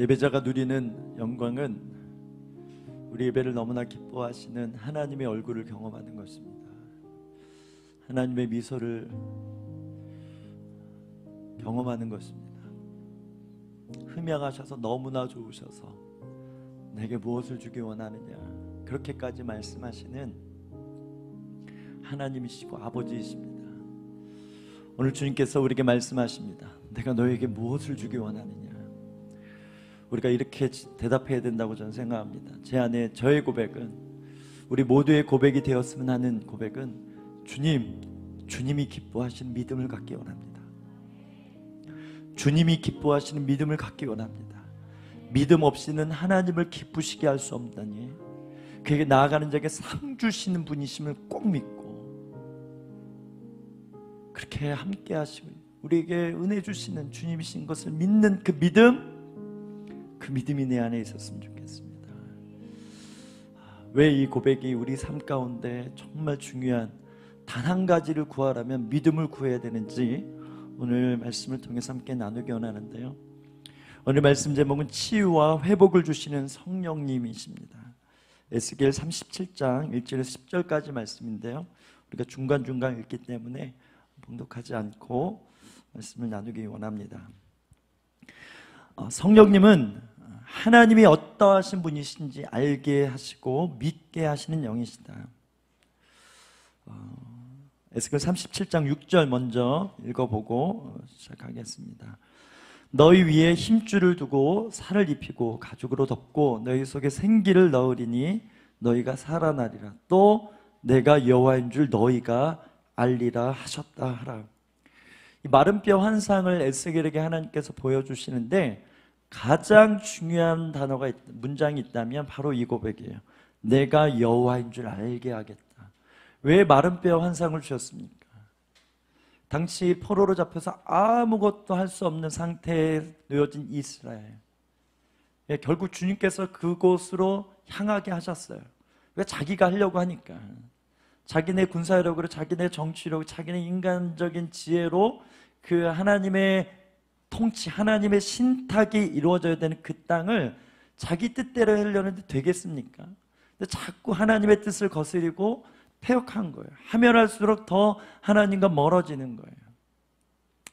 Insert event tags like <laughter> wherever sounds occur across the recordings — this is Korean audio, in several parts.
예배자가 누리는 영광은 우리 예배를 너무나 기뻐하시는 하나님의 얼굴을 경험하는 것입니다. 하나님의 미소를 경험하는 것입니다. 흠양하셔서 너무나 좋으셔서 내게 무엇을 주기 원하느냐 그렇게까지 말씀하시는 하나님이시고 아버지이십니다. 오늘 주님께서 우리에게 말씀하십니다. 내가 너에게 무엇을 주기 원하느냐 우리가 이렇게 대답해야 된다고 저는 생각합니다. 제 안에 저의 고백은 우리 모두의 고백이 되었으면 하는 고백은 주님, 주님이 기뻐하시는 믿음을 갖기 원합니다. 주님이 기뻐하시는 믿음을 갖기 원합니다. 믿음 없이는 하나님을 기쁘시게 할 수 없다니. 그에게 나아가는 자에게 상 주시는 분이심을 꼭 믿고 그렇게 함께 하시고 우리에게 은혜 주시는 주님이신 것을 믿는 그 믿음 그 믿음이 내 안에 있었으면 좋겠습니다. 왜 이 고백이 우리 삶 가운데 정말 중요한 단 한 가지를 구하라면 믿음을 구해야 되는지 오늘 말씀을 통해서 함께 나누기 원하는데요. 오늘 말씀 제목은 치유와 회복을 주시는 성령님이십니다. 에스겔 37장 1절에서 10절까지 말씀인데요. 우리가 중간중간 읽기 때문에 봉독하지 않고 말씀을 나누기 원합니다. 어, 성령님은 하나님이 어떠하신 분이신지 알게 하시고 믿게 하시는 영이시다. 어, 에스겔 37장 6절 먼저 읽어보고 시작하겠습니다. 너희 위에 힘줄을 두고 살을 입히고 가죽으로 덮고 너희 속에 생기를 넣으리니 너희가 살아나리라. 또 내가 여호와인 줄 너희가 알리라 하셨다 하라. 이 마른 뼈 환상을 에스겔에게 하나님께서 보여주시는데 가장 중요한 단어가 있, 문장이 있다면 바로 이 고백이에요. 내가 여호와인 줄 알게 하겠다. 왜 마른 뼈 환상을 주셨습니까? 당시 포로로 잡혀서 아무것도 할 수 없는 상태에 놓여진 이스라엘. 예, 결국 주님께서 그곳으로 향하게 하셨어요. 왜 자기가 하려고 하니까. 자기네 군사력으로, 자기네 정치력으로, 자기네 인간적인 지혜로 그 하나님의 통치, 하나님의 신탁이 이루어져야 되는 그 땅을 자기 뜻대로 하려는데 되겠습니까? 근데 자꾸 하나님의 뜻을 거스리고 폐역한 거예요. 하면 할수록 더 하나님과 멀어지는 거예요.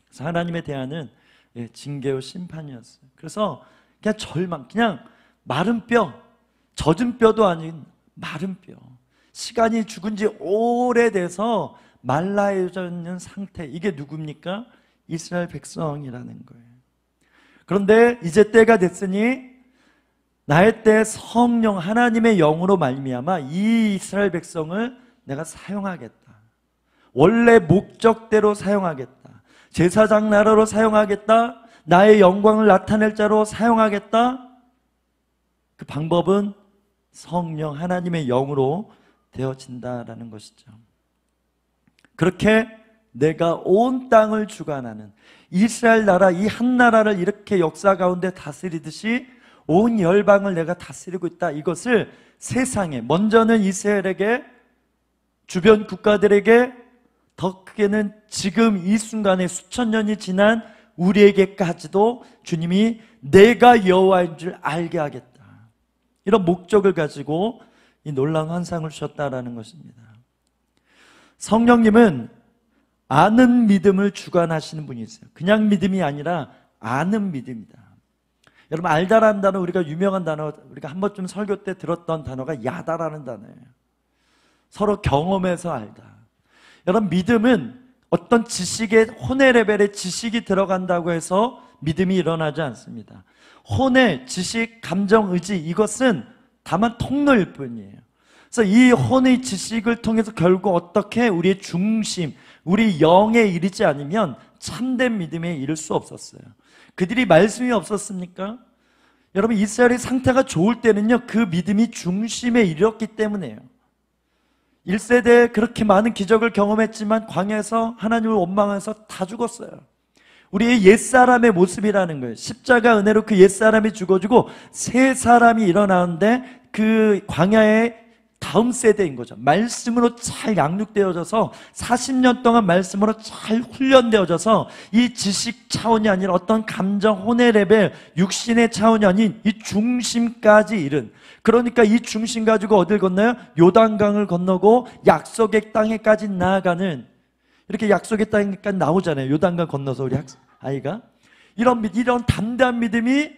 그래서 하나님의 대안은 예, 징계와 심판이었어요. 그래서 그냥 절망, 그냥 마른 뼈, 젖은 뼈도 아닌 마른 뼈. 시간이 죽은 지 오래돼서 말라해져 있는 상태. 이게 누굽니까? 이스라엘 백성이라는 거예요. 그런데 이제 때가 됐으니 나의 때 성령 하나님의 영으로 말미암아 이 이스라엘 백성을 내가 사용하겠다. 원래 목적대로 사용하겠다. 제사장 나라로 사용하겠다. 나의 영광을 나타낼 자로 사용하겠다. 그 방법은 성령 하나님의 영으로 되어진다라는 것이죠. 그렇게 내가 온 땅을 주관하는 이스라엘 나라 이 한 나라를 이렇게 역사 가운데 다스리듯이 온 열방을 내가 다스리고 있다. 이것을 세상에 먼저는 이스라엘에게 주변 국가들에게 더 크게는 지금 이 순간에 수천 년이 지난 우리에게까지도 주님이 내가 여호와인 줄 알게 하겠다. 이런 목적을 가지고 이 놀라운 환상을 주셨다라는 것입니다. 성령님은 아는 믿음을 주관하시는 분이세요. 그냥 믿음이 아니라 아는 믿음이다. 여러분 알다라는 단어 우리가 유명한 단어 우리가 한 번쯤 설교 때 들었던 단어가 야다라는 단어예요. 서로 경험해서 알다. 여러분 믿음은 어떤 지식의 혼의 레벨의 지식이 들어간다고 해서 믿음이 일어나지 않습니다. 혼의 지식, 감정, 의지 이것은 다만 통로일 뿐이에요. 그래서 이 혼의 지식을 통해서 결국 어떻게 우리의 중심, 우리 영에 이르지 않으면 참된 믿음에 이를 수 없었어요. 그들이 말씀이 없었습니까? 여러분 이스라엘의 상태가 좋을 때는요 그 믿음이 중심에 이르렀기 때문에요. 1세대에 그렇게 많은 기적을 경험했지만 광야에서 하나님을 원망해서 다 죽었어요. 우리의 옛사람의 모습이라는 거예요. 십자가 은혜로 그 옛사람이 죽어지고 새 사람이 일어나는데 그 광야에 다음 세대인 거죠. 말씀으로 잘 양육되어져서 40년 동안 말씀으로 잘 훈련되어져서 이 지식 차원이 아니라 어떤 감정, 혼의 레벨, 육신의 차원이 아닌 이 중심까지 이른 그러니까 이 중심 가지고 어딜 건너요? 요단강을 건너고 약속의 땅에까지 나아가는 이렇게 약속의 땅에까지 나오잖아요. 요단강 건너서 우리 아이가 이런 이런 담대한 믿음이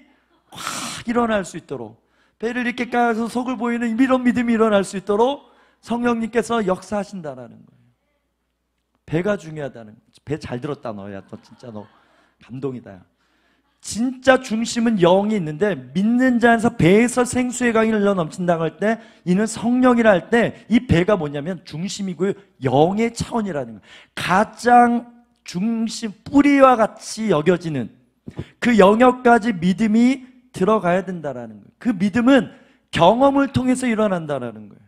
확 일어날 수 있도록 배를 이렇게 까서 속을 보이는 이런 믿음이 일어날 수 있도록 성령님께서 역사하신다라는 거예요. 배가 중요하다는 거죠. 배 잘 들었다 너야. 너 진짜 너 감동이다. 진짜 중심은 영이 있는데 믿는 자에서 배에서 생수의 강이 흘러 넘친다고 할 때 이는 성령이라 할 때 이 배가 뭐냐면 중심이고요. 영의 차원이라는 거예요. 가장 중심 뿌리와 같이 여겨지는 그 영역까지 믿음이 들어가야 된다라는 거예요. 그 믿음은 경험을 통해서 일어난다라는 거예요.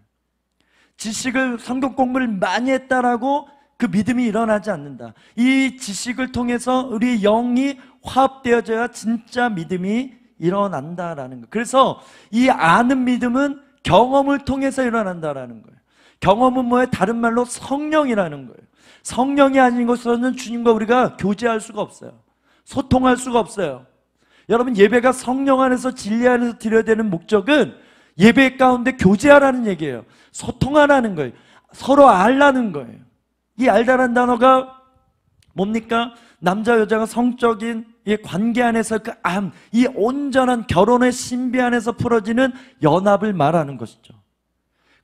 지식을 성경 공부를 많이 했다라고 그 믿음이 일어나지 않는다. 이 지식을 통해서 우리 영이 화합되어져야 진짜 믿음이 일어난다라는 거예요. 그래서 이 아는 믿음은 경험을 통해서 일어난다라는 거예요. 경험은 뭐예요? 다른 말로 성령이라는 거예요. 성령이 아닌 것으로는 주님과 우리가 교제할 수가 없어요. 소통할 수가 없어요. 여러분 예배가 성령 안에서 진리 안에서 드려야 되는 목적은 예배 가운데 교제하라는 얘기예요. 소통하라는 거예요. 서로 알라는 거예요. 이 알다라는 단어가 뭡니까? 남자 여자가 성적인 이 관계 안에서 그 암, 이 온전한 결혼의 신비 안에서 풀어지는 연합을 말하는 것이죠.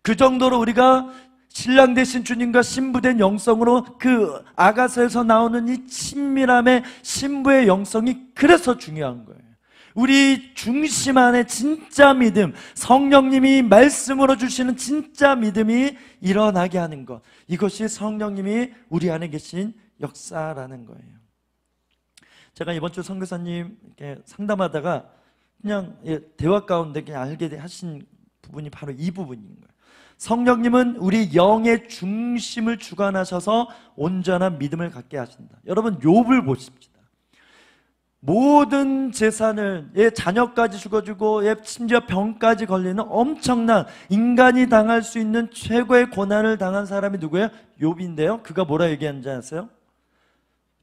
그 정도로 우리가 신랑 대신 주님과 신부된 영성으로 그 아가서에서 나오는 이 친밀함의 신부의 영성이 그래서 중요한 거예요. 우리 중심 안에 진짜 믿음, 성령님이 말씀으로 주시는 진짜 믿음이 일어나게 하는 것. 이것이 성령님이 우리 안에 계신 역사라는 거예요. 제가 이번 주 선교사님 상담하다가 그냥 예, 대화 가운데 그냥 알게 하신 부분이 바로 이 부분인 거예요. 성령님은 우리 영의 중심을 주관하셔서 온전한 믿음을 갖게 하신다. 여러분 욥을 보십시다. 모든 재산을 예, 자녀까지 죽어주고 예, 심지어 병까지 걸리는 엄청난 인간이 당할 수 있는 최고의 고난을 당한 사람이 누구예요? 욥인데요. 그가 뭐라 얘기하는지 아세요?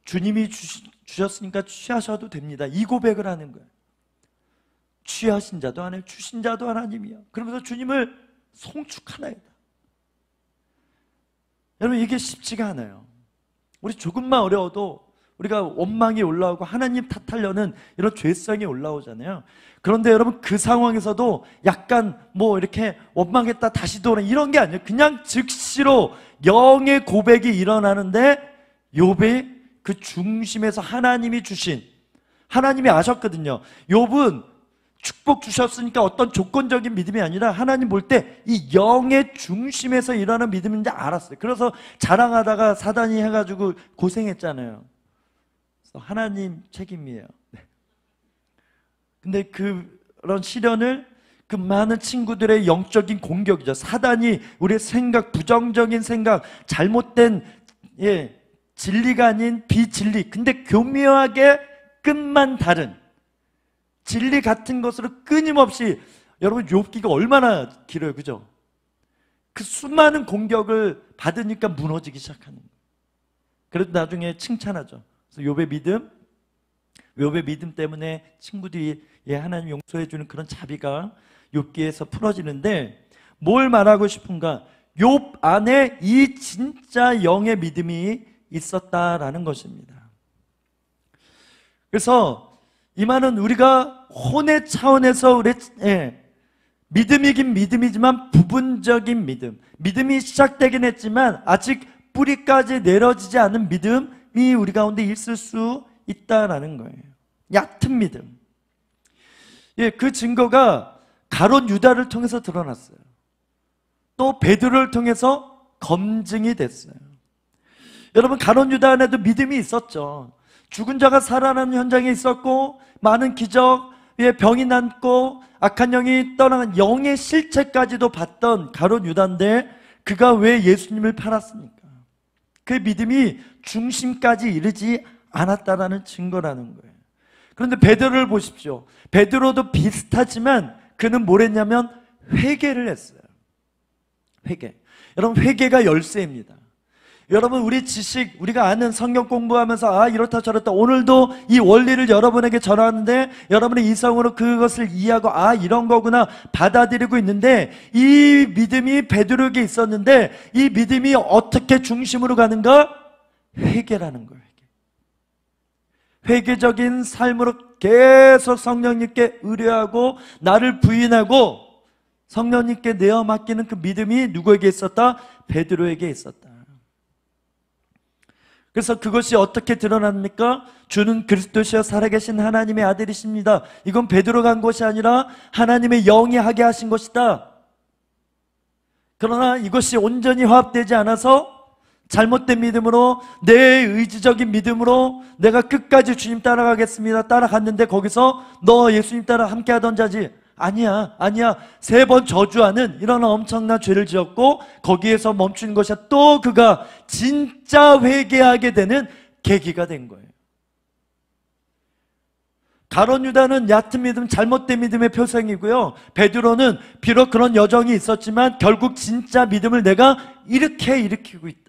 주님이 주시, 주셨으니까 취하셔도 됩니다. 이 고백을 하는 거예요. 취하신 자도 하나님, 주신 자도 하나님이야. 그러면서 주님을 송축하나이다. 여러분 이게 쉽지가 않아요. 우리 조금만 어려워도 우리가 원망이 올라오고 하나님 탓하려는 이런 죄성이 올라오잖아요. 그런데 여러분 그 상황에서도 약간 뭐 이렇게 원망했다 다시 돌아 이런 게 아니에요. 그냥 즉시로 영의 고백이 일어나는데 욥이 그 중심에서 하나님이 주신 하나님이 아셨거든요. 욥은 축복 주셨으니까 어떤 조건적인 믿음이 아니라 하나님 볼 때 이 영의 중심에서 일어나는 믿음인지 알았어요. 그래서 자랑하다가 사단이 해가지고 고생했잖아요. 하나님 책임이에요. 네. 근데 그런 시련을 그 많은 친구들의 영적인 공격이죠. 사단이 우리의 생각, 부정적인 생각, 잘못된 예, 진리가 아닌 비진리. 근데 교묘하게 끝만 다른 진리 같은 것으로 끊임없이 여러분 욥기가 얼마나 길어요. 그죠? 그 수많은 공격을 받으니까 무너지기 시작하는 거예요. 그래도 나중에 칭찬하죠. 그래서 욥의 믿음, 욥의 믿음 때문에 친구들이 예, 하나님 용서해 주는 그런 자비가 욥기에서 풀어지는데 뭘 말하고 싶은가? 욥 안에 이 진짜 영의 믿음이 있었다라는 것입니다. 그래서 이 말은 우리가 혼의 차원에서 우리 예, 믿음이긴 믿음이지만 부분적인 믿음. 믿음이 시작되긴 했지만 아직 뿌리까지 내려지지 않은 믿음이 우리 가운데 있을 수 있다라는 거예요. 얕은 믿음. 예, 그 증거가 가론 유다를 통해서 드러났어요. 또 베드로를 통해서 검증이 됐어요. 여러분 가론 유다 안에도 믿음이 있었죠. 죽은 자가 살아나는 현장에 있었고 많은 기적, 예, 병이 낫고 악한 영이 떠나간 영의 실체까지도 봤던 가론 유다인데 그가 왜 예수님을 팔았습니까? 그 믿음이 중심까지 이르지 않았다라는 증거라는 거예요. 그런데 베드로를 보십시오. 베드로도 비슷하지만 그는 뭘 했냐면 회개를 했어요. 회개. 여러분 회개가 열쇠입니다. 여러분 우리 지식 우리가 아는 성경 공부하면서 아 이렇다 저렇다 오늘도 이 원리를 여러분에게 전하는데 여러분의 이성으로 그것을 이해하고 아 이런 거구나 받아들이고 있는데 이 믿음이 베드로에게 있었는데 이 믿음이 어떻게 중심으로 가는가 회개라는 거예요. 회개적인 삶으로 계속 성령님께 의뢰하고 나를 부인하고 성령님께 내어 맡기는 그 믿음이 누구에게 있었다? 베드로에게 있었다. 그래서 그것이 어떻게 드러납니까? 주는 그리스도시여 살아계신 하나님의 아들이십니다. 이건 베드로가 한 것이 아니라 하나님의 영이 하게 하신 것이다. 그러나 이것이 온전히 화합되지 않아서 잘못된 믿음으로 내 의지적인 믿음으로 내가 끝까지 주님 따라가겠습니다. 따라갔는데 거기서 너 예수님 따라 함께 하던 자지. 아니야, 아니야. 세 번 저주하는 이런 엄청난 죄를 지었고 거기에서 멈춘 것이야. 또 그가 진짜 회개하게 되는 계기가 된 거예요. 가론 유다는 얕은 믿음, 잘못된 믿음의 표생이고요. 베드로는 비록 그런 여정이 있었지만 결국 진짜 믿음을 내가 이렇게 일으키고 있다.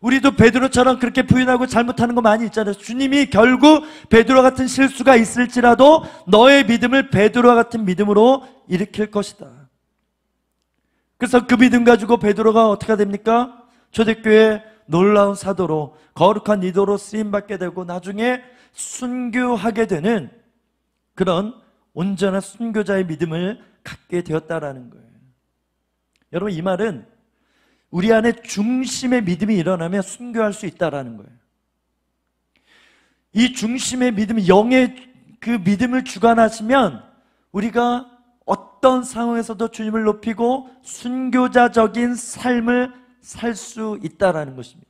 우리도 베드로처럼 그렇게 부인하고 잘못하는 거 많이 있잖아요. 주님이 결국 베드로 같은 실수가 있을지라도 너의 믿음을 베드로와 같은 믿음으로 일으킬 것이다. 그래서 그 믿음 가지고 베드로가 어떻게 됩니까? 초대교회 놀라운 사도로 거룩한 이도로 쓰임 받게 되고 나중에 순교하게 되는 그런 온전한 순교자의 믿음을 갖게 되었다라는 거예요. 여러분 이 말은 우리 안에 중심의 믿음이 일어나면 순교할 수 있다라는 거예요. 이 중심의 믿음이 영의 그 믿음을 주관하시면 우리가 어떤 상황에서도 주님을 높이고 순교자적인 삶을 살 수 있다라는 것입니다.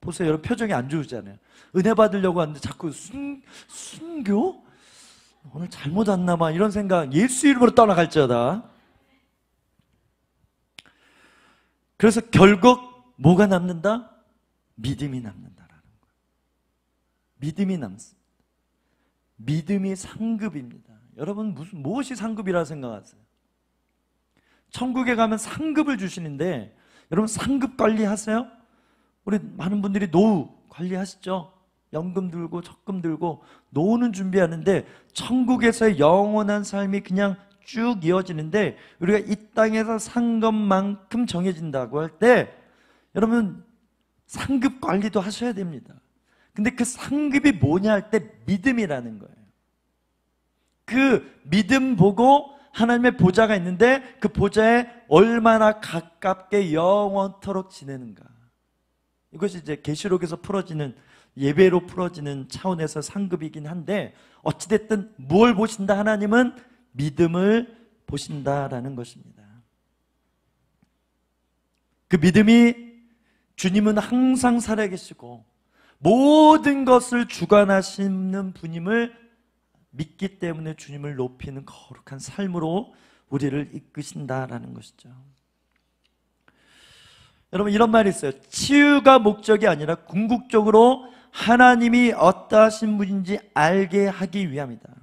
보세요. 여러분 표정이 안 좋으잖아요. 은혜 받으려고 하는데 자꾸 순, 순교? 오늘 잘못 왔나 봐. 이런 생각. 예수 이름으로 떠나갈지어다. 그래서 결국 뭐가 남는다? 믿음이 남는다라는 거예요. 믿음이 남습니다. 믿음이 상급입니다. 여러분 무슨 무엇이 상급이라 생각하세요? 천국에 가면 상급을 주시는데 여러분 상급 관리하세요? 우리 많은 분들이 노후 관리하시죠? 연금 들고 적금 들고 노후는 준비하는데 천국에서의 영원한 삶이 그냥 쭉 이어지는데 우리가 이 땅에서 산 것만큼 정해진다고 할 때 여러분 상급 관리도 하셔야 됩니다. 근데 그 상급이 뭐냐 할 때 믿음이라는 거예요. 그 믿음 보고 하나님의 보좌가 있는데 그 보좌에 얼마나 가깝게 영원토록 지내는가. 이것이 이제 계시록에서 풀어지는 예배로 풀어지는 차원에서 상급이긴 한데 어찌됐든 뭘 보신다 하나님은 믿음을 보신다라는 것입니다. 그 믿음이 주님은 항상 살아계시고 모든 것을 주관하시는 분임을 믿기 때문에 주님을 높이는 거룩한 삶으로 우리를 이끄신다라는 것이죠. 여러분 이런 말이 있어요. 치유가 목적이 아니라 궁극적으로 하나님이 어떠하신 분인지 알게 하기 위함이다.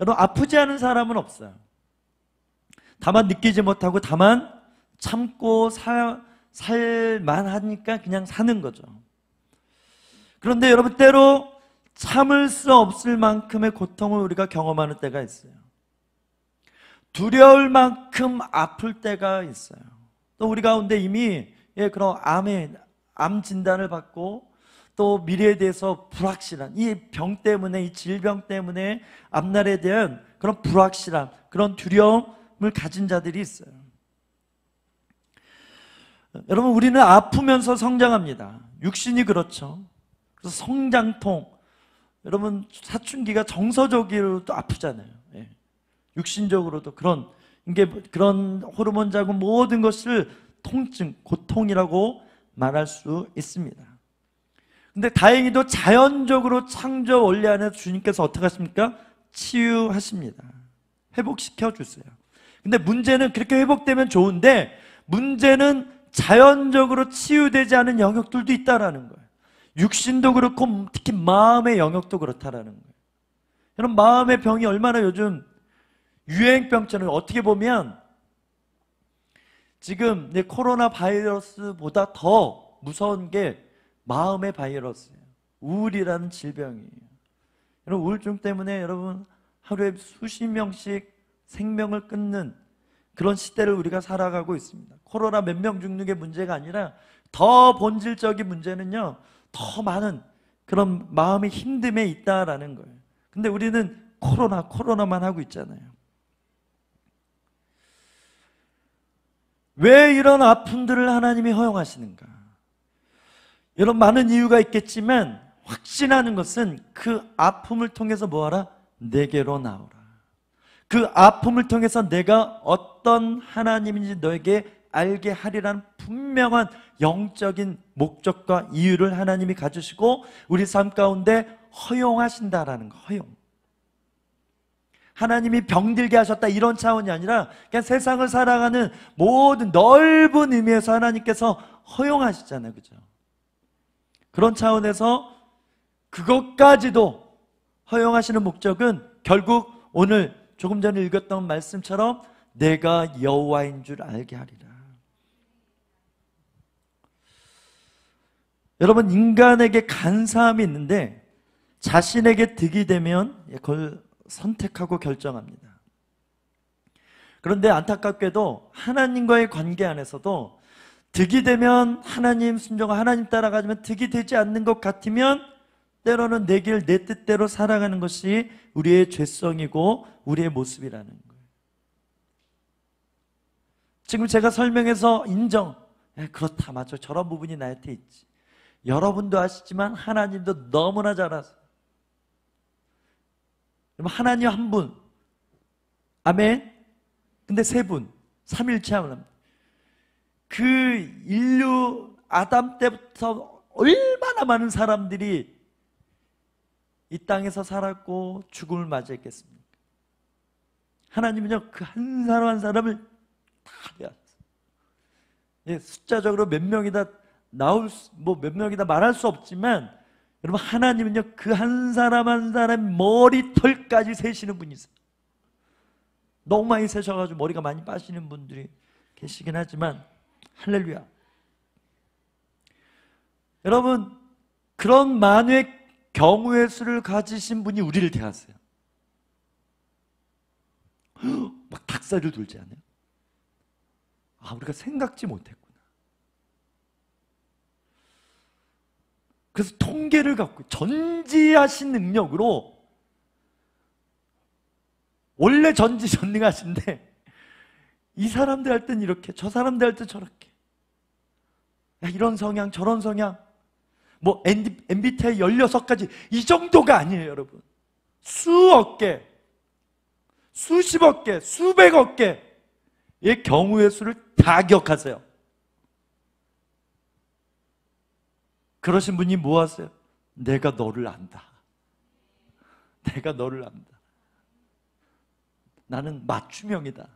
여러분 아프지 않은 사람은 없어요. 다만 느끼지 못하고 다만 참고 살, 살만하니까 그냥 사는 거죠. 그런데 여러분 때로 참을 수 없을 만큼의 고통을 우리가 경험하는 때가 있어요. 두려울 만큼 아플 때가 있어요. 또 우리 가운데 이미 예, 그런 암의 암 진단을 받고 또 미래에 대해서 불확실한 이 병 때문에 이 질병 때문에 앞날에 대한 그런 불확실함, 그런 두려움을 가진 자들이 있어요. 여러분 우리는 아프면서 성장합니다. 육신이 그렇죠. 그래서 성장통. 여러분 사춘기가 정서적으로도 아프잖아요. 예. 육신적으로도 그런 이게 그런 호르몬 자국 모든 것을 통증, 고통이라고 말할 수 있습니다. 근데 다행히도 자연적으로 창조 원리 안에서 주님께서 어떻게 하십니까? 치유하십니다. 회복시켜 주세요. 근데 문제는 그렇게 회복되면 좋은데 문제는 자연적으로 치유되지 않은 영역들도 있다라는 거예요. 육신도 그렇고 특히 마음의 영역도 그렇다라는 거예요. 여러분 마음의 병이 얼마나 요즘 유행병처럼 어떻게 보면 지금 내 코로나 바이러스보다 더 무서운 게 마음의 바이러스예요. 우울이라는 질병이에요. 여러분 우울증 때문에 여러분 하루에 수십 명씩 생명을 끊는 그런 시대를 우리가 살아가고 있습니다. 코로나 몇 명 죽는 게 문제가 아니라 더 본질적인 문제는요. 더 많은 그런 마음의 힘듦에 있다라는 거예요. 근데 우리는 코로나 코로나만 하고 있잖아요. 왜 이런 아픔들을 하나님이 허용하시는가? 여러 많은 이유가 있겠지만 확신하는 것은 그 아픔을 통해서 뭐하라? 내게로 나오라. 그 아픔을 통해서 내가 어떤 하나님인지 너에게 알게 하리라는 분명한 영적인 목적과 이유를 하나님이 가지시고 우리 삶 가운데 허용하신다라는 거, 허용. 하나님이 병들게 하셨다 이런 차원이 아니라 그냥 세상을 살아가는 모든 넓은 의미에서 하나님께서 허용하시잖아요. 그죠? 그런 차원에서 그것까지도 허용하시는 목적은 결국 오늘 조금 전에 읽었던 말씀처럼 내가 여호와인 줄 알게 하리라. 여러분 인간에게 간사함이 있는데 자신에게 득이 되면 그걸 선택하고 결정합니다. 그런데 안타깝게도 하나님과의 관계 안에서도 득이 되면 하나님 순종하 하나님 따라가지만 득이 되지 않는 것 같으면 때로는 내 길 내 뜻대로 살아가는 것이 우리의 죄성이고 우리의 모습이라는 거예요. 지금 제가 설명해서 인정. 야, 그렇다 맞아 저런 부분이 나한테 있지. 여러분도 아시지만 하나님도 너무나 잘 아세요. 하나님 한 분. 아멘. 근데 세 분. 삼일체험을 합니다. 그 인류 아담 때부터 얼마나 많은 사람들이 이 땅에서 살았고 죽음을 맞이했겠습니까? 하나님은요 그 한 사람 한 사람을 다 배웠어요. 예, 숫자적으로 몇 명이다 나올 뭐 몇 명이다 말할 수 없지만 여러분 하나님은요 그 한 사람 한 사람 머리털까지 세시는 분이세요. 너무 많이 세셔가지고 머리가 많이 빠지는 분들이 계시긴 하지만 할렐루야. 여러분 그런 만의 경우의 수를 가지신 분이 우리를 대하세요. <gasps> 막 닭살을 돌지 않아요? 아 우리가 생각지 못했구나. 그래서 통계를 갖고 전지하신 능력으로 원래 전지전능하신데 <laughs> 이 사람들 할 땐 이렇게 저 사람들 할때 저렇게 야, 이런 성향 저런 성향 뭐 MBTI 16가지 이 정도가 아니에요 여러분 수억 개 수십억 개 수백억 개의 경우의 수를 다 기억하세요 그러신 분이 뭐 하세요? 내가 너를 안다. 내가 너를 안다. 나는 맞춤형이다.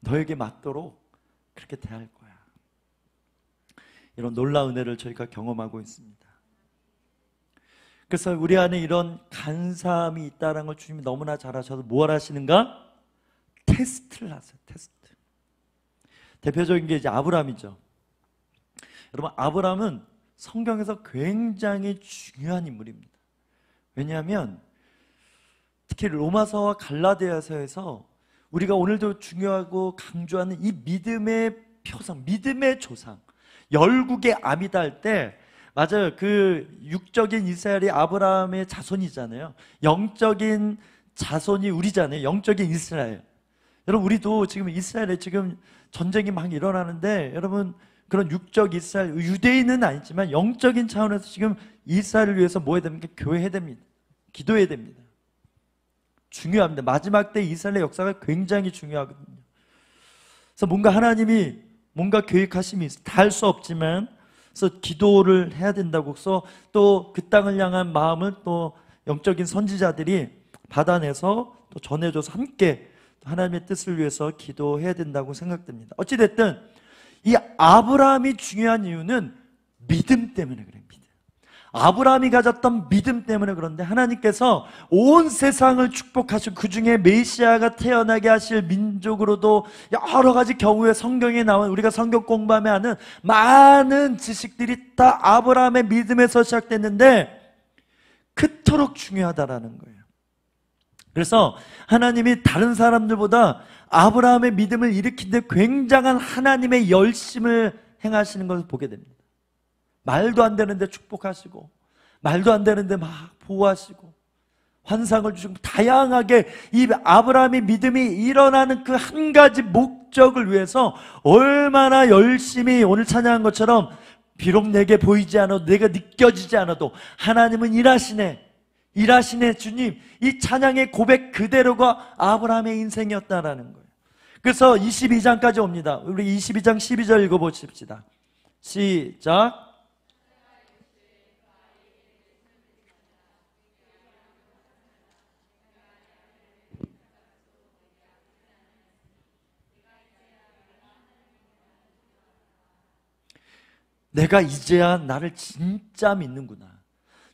너에게 맞도록 그렇게 대할. 이런 놀라운 은혜를 저희가 경험하고 있습니다. 그래서 우리 안에 이런 간사함이 있다는 걸 주님이 너무나 잘 아셔서 뭘 하시는가? 테스트를 하세요. 테스트. 대표적인 게 이제 아브라함이죠. 여러분 아브라함은 성경에서 굉장히 중요한 인물입니다. 왜냐하면 특히 로마서와 갈라디아서에서 우리가 오늘도 중요하고 강조하는 이 믿음의 표상, 믿음의 조상, 열국의 아미다 할때 맞아요. 그 육적인 이스라엘이 아브라함의 자손이잖아요. 영적인 자손이 우리잖아요. 영적인 이스라엘. 여러분 우리도 지금 이스라엘에 지금 전쟁이 막 일어나는데 여러분 그런 육적 이스라엘 유대인은 아니지만 영적인 차원에서 지금 이스라엘을 위해서 뭐 해야 됩니까? 교회해야 됩니다. 기도해야 됩니다. 중요합니다. 마지막 때 이스라엘의 역사가 굉장히 중요하거든요. 그래서 뭔가 하나님이 뭔가 계획하심이 다 할 수 없지만 그래서 기도를 해야 된다고 해서 또 그 땅을 향한 마음을 또 영적인 선지자들이 받아내서 또 전해줘서 함께 하나님의 뜻을 위해서 기도해야 된다고 생각됩니다. 어찌됐든 이 아브라함이 중요한 이유는 믿음 때문에 그래요. 아브라함이 가졌던 믿음 때문에 그런데 하나님께서 온 세상을 축복하시고 그 중에 메시아가 태어나게 하실 민족으로도 여러 가지 경우에 성경에 나온 우리가 성경 공부하면 하는 많은 지식들이 다 아브라함의 믿음에서 시작됐는데 그토록 중요하다라는 거예요. 그래서 하나님이 다른 사람들보다 아브라함의 믿음을 일으키는데 굉장한 하나님의 열심을 행하시는 것을 보게 됩니다. 말도 안 되는데 축복하시고 말도 안 되는데 막 보호하시고 환상을 주시고 다양하게 이 아브라함의 믿음이 일어나는 그 한 가지 목적을 위해서 얼마나 열심히 오늘 찬양한 것처럼 비록 내게 보이지 않아도 내가 느껴지지 않아도 하나님은 일하시네 일하시네 주님 이 찬양의 고백 그대로가 아브라함의 인생이었다라는 거예요. 그래서 22장까지 옵니다. 우리 22장 12절 읽어보십시다. 시작 내가 이제야 나를 진짜 믿는구나.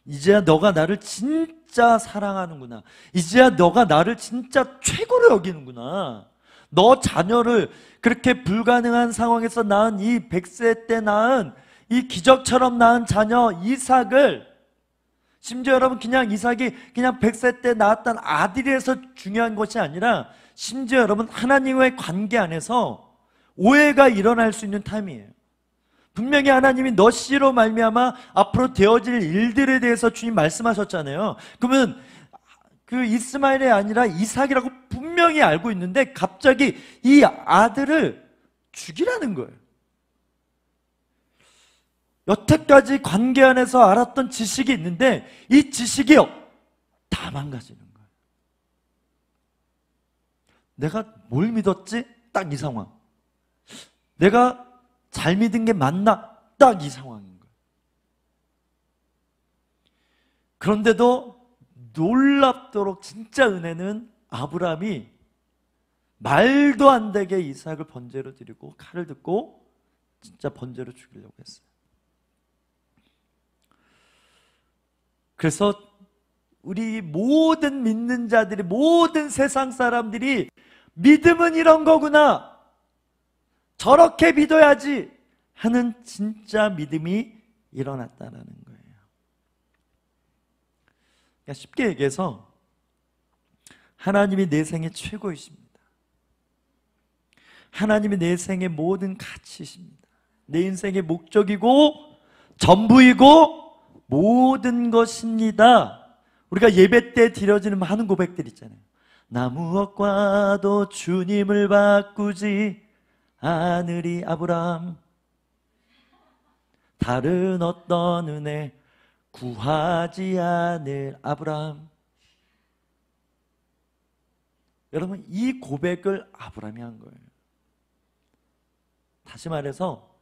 이제야 너가 나를 진짜 사랑하는구나. 이제야 너가 나를 진짜 최고로 여기는구나. 너 자녀를 그렇게 불가능한 상황에서 낳은 이 100세 때 낳은 이 기적처럼 낳은 자녀 이삭을 심지어 여러분 그냥 이삭이 그냥 100세 때 낳았던 아들이라서 중요한 것이 아니라 심지어 여러분 하나님과의 관계 안에서 오해가 일어날 수 있는 타임이에요. 분명히 하나님이 너 씨로 말미암아 앞으로 되어질 일들에 대해서 주님 말씀하셨잖아요. 그러면 그 이스마엘이 아니라 이삭이라고 분명히 알고 있는데 갑자기 이 아들을 죽이라는 거예요. 여태까지 관계 안에서 알았던 지식이 있는데 이 지식이요 다 망가지는 거예요. 내가 뭘 믿었지? 딱 이 상황. 내가 잘 믿은 게 맞나? 딱 이 상황인 거예요. 그런데도 놀랍도록 진짜 은혜는 아브라함이 말도 안 되게 이삭을 번제로 드리고 칼을 듣고 진짜 번제로 죽이려고 했어요. 그래서 우리 모든 믿는 자들이 모든 세상 사람들이 믿음은 이런 거구나. 저렇게 믿어야지 하는 진짜 믿음이 일어났다는 거예요. 그러니까 쉽게 얘기해서 하나님이 내 생의 최고이십니다. 하나님이 내 생의 모든 가치이십니다. 내 인생의 목적이고 전부이고 모든 것입니다. 우리가 예배 때 드려지는 많은 고백들 있잖아요. 나 무엇과도 주님을 바꾸지 하늘이 아브람 다른 어떤 은혜 구하지 않을 아브람 여러분 이 고백을 아브람이 한 거예요. 다시 말해서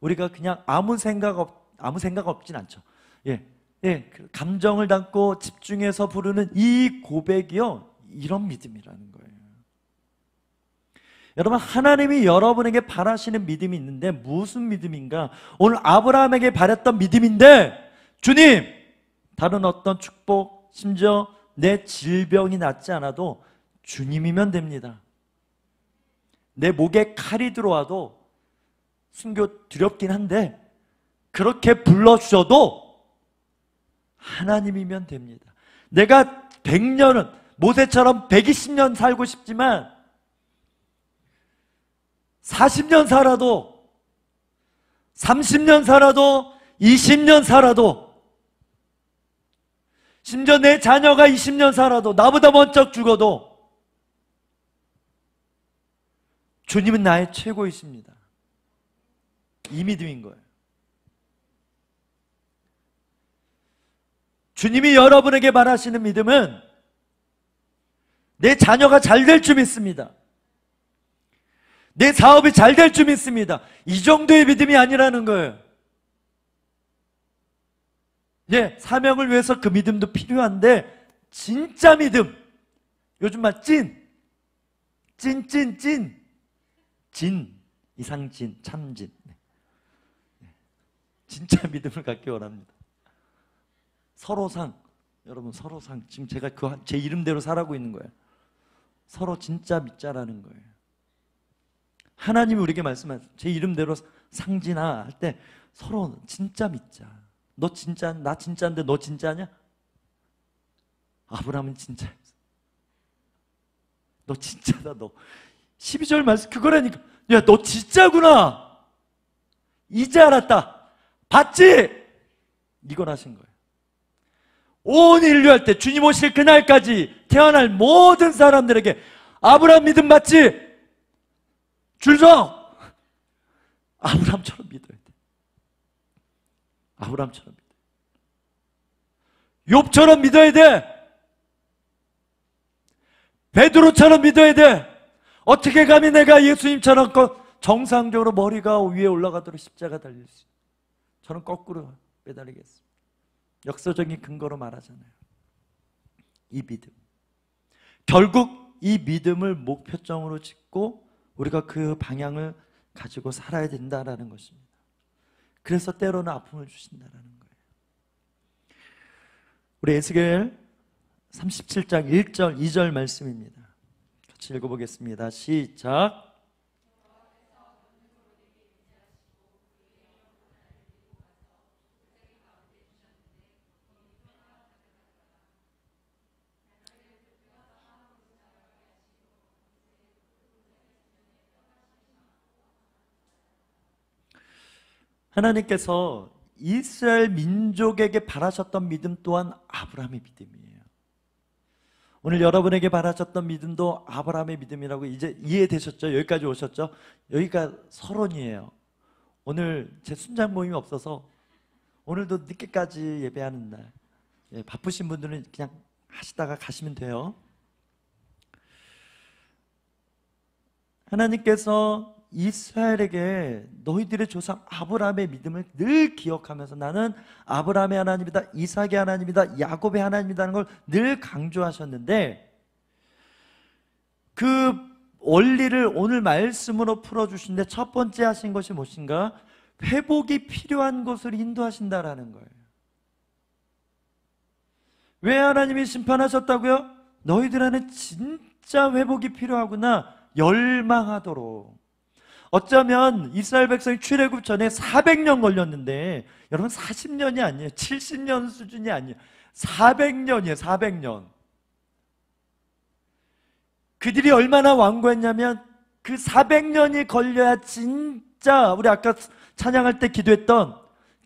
우리가 그냥 아무 생각 없 아무 생각 없진 않죠. 예. 예, 그 감정을 담고 집중해서 부르는 이 고백이요. 이런 믿음이라는 거예요. 여러분 하나님이 여러분에게 바라시는 믿음이 있는데 무슨 믿음인가? 오늘 아브라함에게 바랬던 믿음인데 주님 다른 어떤 축복 심지어 내 질병이 낫지 않아도 주님이면 됩니다. 내 목에 칼이 들어와도 순교 두렵긴 한데 그렇게 불러주셔도 하나님이면 됩니다. 내가 100년은 모세처럼 120년 살고 싶지만 40년 살아도 30년 살아도 20년 살아도 심지어 내 자녀가 20년 살아도 나보다 먼저 죽어도 주님은 나의 최고이십니다. 이 믿음인 거예요. 주님이 여러분에게 말하시는 믿음은 내 자녀가 잘 될 줄 믿습니다. 내 사업이 잘 될 줄 믿습니다. 이 정도의 믿음이 아니라는 거예요. 예, 사명을 위해서 그 믿음도 필요한데, 진짜 믿음. 요즘 말 찐. 찐, 찐, 찐. 진. 이상진, 참진. 네. 진짜 <laughs> 믿음을 갖기 원합니다. 서로상 여러분 서로상 지금 제가 그 제 이름대로 살아고 있는 거예요. 서로 진짜 믿자라는 거예요. 하나님이 우리에게 말씀하세요. 제 이름대로 상진아 할 때 서로 진짜 믿자. 너 진짜 나 진짜인데 너 진짜냐? 아브라함은 진짜였어. 너 진짜다 너. 12절 말씀 그거라니까. 야 너 진짜구나. 이제 알았다. 봤지? 이걸 하신 거예요. 온 인류 할 때 주님 오실 그날까지 태어날 모든 사람들에게 아브라함 믿음 맞지? 줄서 아브라함처럼 믿어야 돼. 아브라함처럼 믿어. 욥처럼 믿어야 돼. 베드로처럼 믿어야 돼. 어떻게 감히 내가 예수님처럼 정상적으로 머리가 위에 올라가도록 십자가 달릴 수? 저는 거꾸로 매달리겠습니다. 역사적인 근거로 말하잖아요. 이 믿음. 결국 이 믿음을 목표점으로 짓고 우리가 그 방향을 가지고 살아야 된다라는 것입니다. 그래서 때로는 아픔을 주신다라는 거예요. 우리 에스겔 37장 1절, 2절 말씀입니다. 같이 읽어보겠습니다. 시작. 하나님께서 이스라엘 민족에게 바라셨던 믿음 또한 아브라함의 믿음이에요. 오늘 여러분에게 바라셨던 믿음도 아브라함의 믿음이라고 이제 이해되셨죠? 여기까지 오셨죠? 여기가 서론이에요. 오늘 제 순장 모임이 없어서 오늘도 늦게까지 예배하는 날. 예, 바쁘신 분들은 그냥 하시다가 가시면 돼요. 하나님께서 이스라엘에게 너희들의 조상 아브라함의 믿음을 늘 기억하면서 나는 아브라함의 하나님이다, 이삭의 하나님이다, 야곱의 하나님이다는 걸 늘 강조하셨는데 그 원리를 오늘 말씀으로 풀어주신데 첫 번째 하신 것이 무엇인가? 회복이 필요한 곳을 인도하신다라는 거예요. 왜 하나님이 심판하셨다고요? 너희들 안에 진짜 회복이 필요하구나 열망하도록 어쩌면 이스라엘 백성이 출애굽 전에 400년 걸렸는데 여러분 40년이 아니에요. 70년 수준이 아니에요. 400년이에요. 400년. 그들이 얼마나 완고했냐면 그 400년이 걸려야 진짜 우리 아까 찬양할 때 기도했던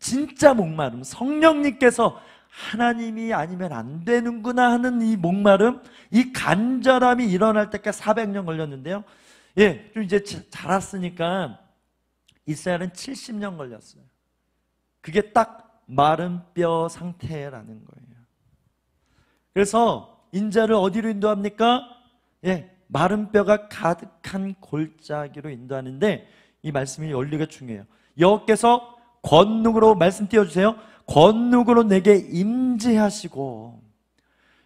진짜 목마름 성령님께서 하나님이 아니면 안 되는구나 하는 이 목마름 이 간절함이 일어날 때까지 400년 걸렸는데요 예, 좀 이제 자랐으니까 이스라엘은 70년 걸렸어요. 그게 딱 마른 뼈 상태라는 거예요. 그래서 인자를 어디로 인도합니까? 예, 마른 뼈가 가득한 골짜기로 인도하는데 이 말씀이 원리가 중요해요. 여호께서 권능으로 말씀 띄워주세요. 권능으로 내게 임재하시고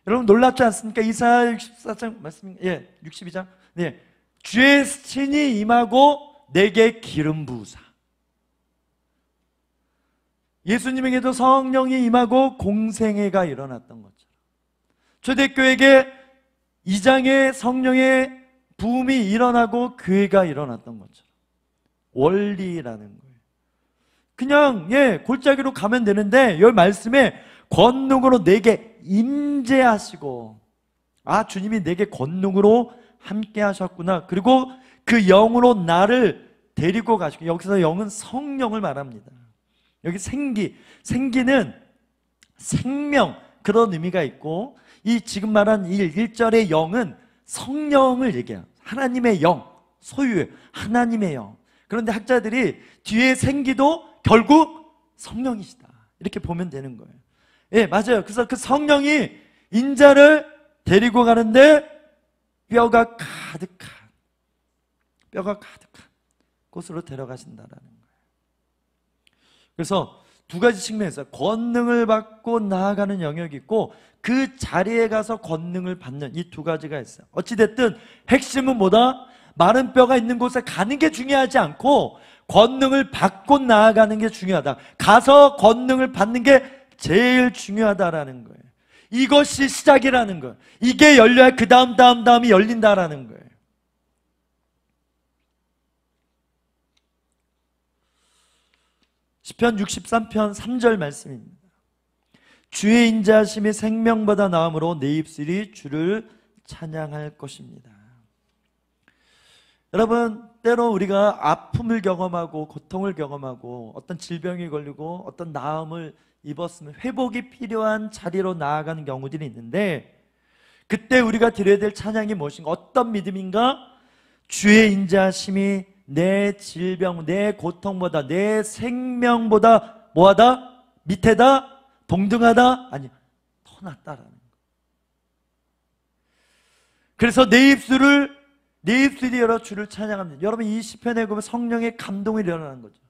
여러분 놀랍지 않습니까? 이사야 64장 말씀 예 62장 네 주의 신이 임하고 내게 기름 부으사. 예수님에게도 성령이 임하고 공생애가 일어났던 것처럼 초대교회에게 이장의 성령의 부음이 일어나고 교회가 일어났던 것처럼 원리라는 거예요. 그냥 예 골짜기로 가면 되는데 여기 말씀에 권능으로 내게 임재하시고 아 주님이 내게 권능으로 함께 하셨구나. 그리고 그 영으로 나를 데리고 가시고 여기서 영은 성령을 말합니다. 여기 생기, 생기는 생명 그런 의미가 있고 이 지금 말한 이 1절의 영은 성령을 얘기해요. 하나님의 영, 소유 하나님의 영. 그런데 학자들이 뒤에 생기도 결국 성령이시다. 이렇게 보면 되는 거예요. 예, 맞아요. 그래서 그 성령이 인자를 데리고 가는데 뼈가 가득한 뼈가 가득한 곳으로 데려가신다라는 거예요. 그래서 두 가지 측면에서 권능을 받고 나아가는 영역이 있고 그 자리에 가서 권능을 받는 이 두 가지가 있어요. 어찌 됐든 핵심은 뭐다? 마른 뼈가 있는 곳에 가는 게 중요하지 않고 권능을 받고 나아가는 게 중요하다. 가서 권능을 받는 게 제일 중요하다라는 거예요. 이것이 시작이라는 거예요. 이게 열려야 그 다음, 다음, 다음이 열린다라는 거예요. 시편 63편 3절 말씀입니다. 주의 인자하심이 생명보다 나음으로 내 입술이 주를 찬양할 것입니다. 여러분, 때로 우리가 아픔을 경험하고 고통을 경험하고 어떤 질병이 걸리고 어떤 나음을 입었으면 회복이 필요한 자리로 나아가는 경우들이 있는데 그때 우리가 드려야 될 찬양이 무엇인가? 어떤 믿음인가? 주의 인자심이 내 질병, 내 고통보다 내 생명보다 뭐하다? 밑에다? 동등하다? 아니, 더 낫다라는 거. 그래서 내 입술을 내 입술이 열어 주를 찬양합니다. 여러분 이 시편에 보면 성령의 감동이 일어나는 거죠.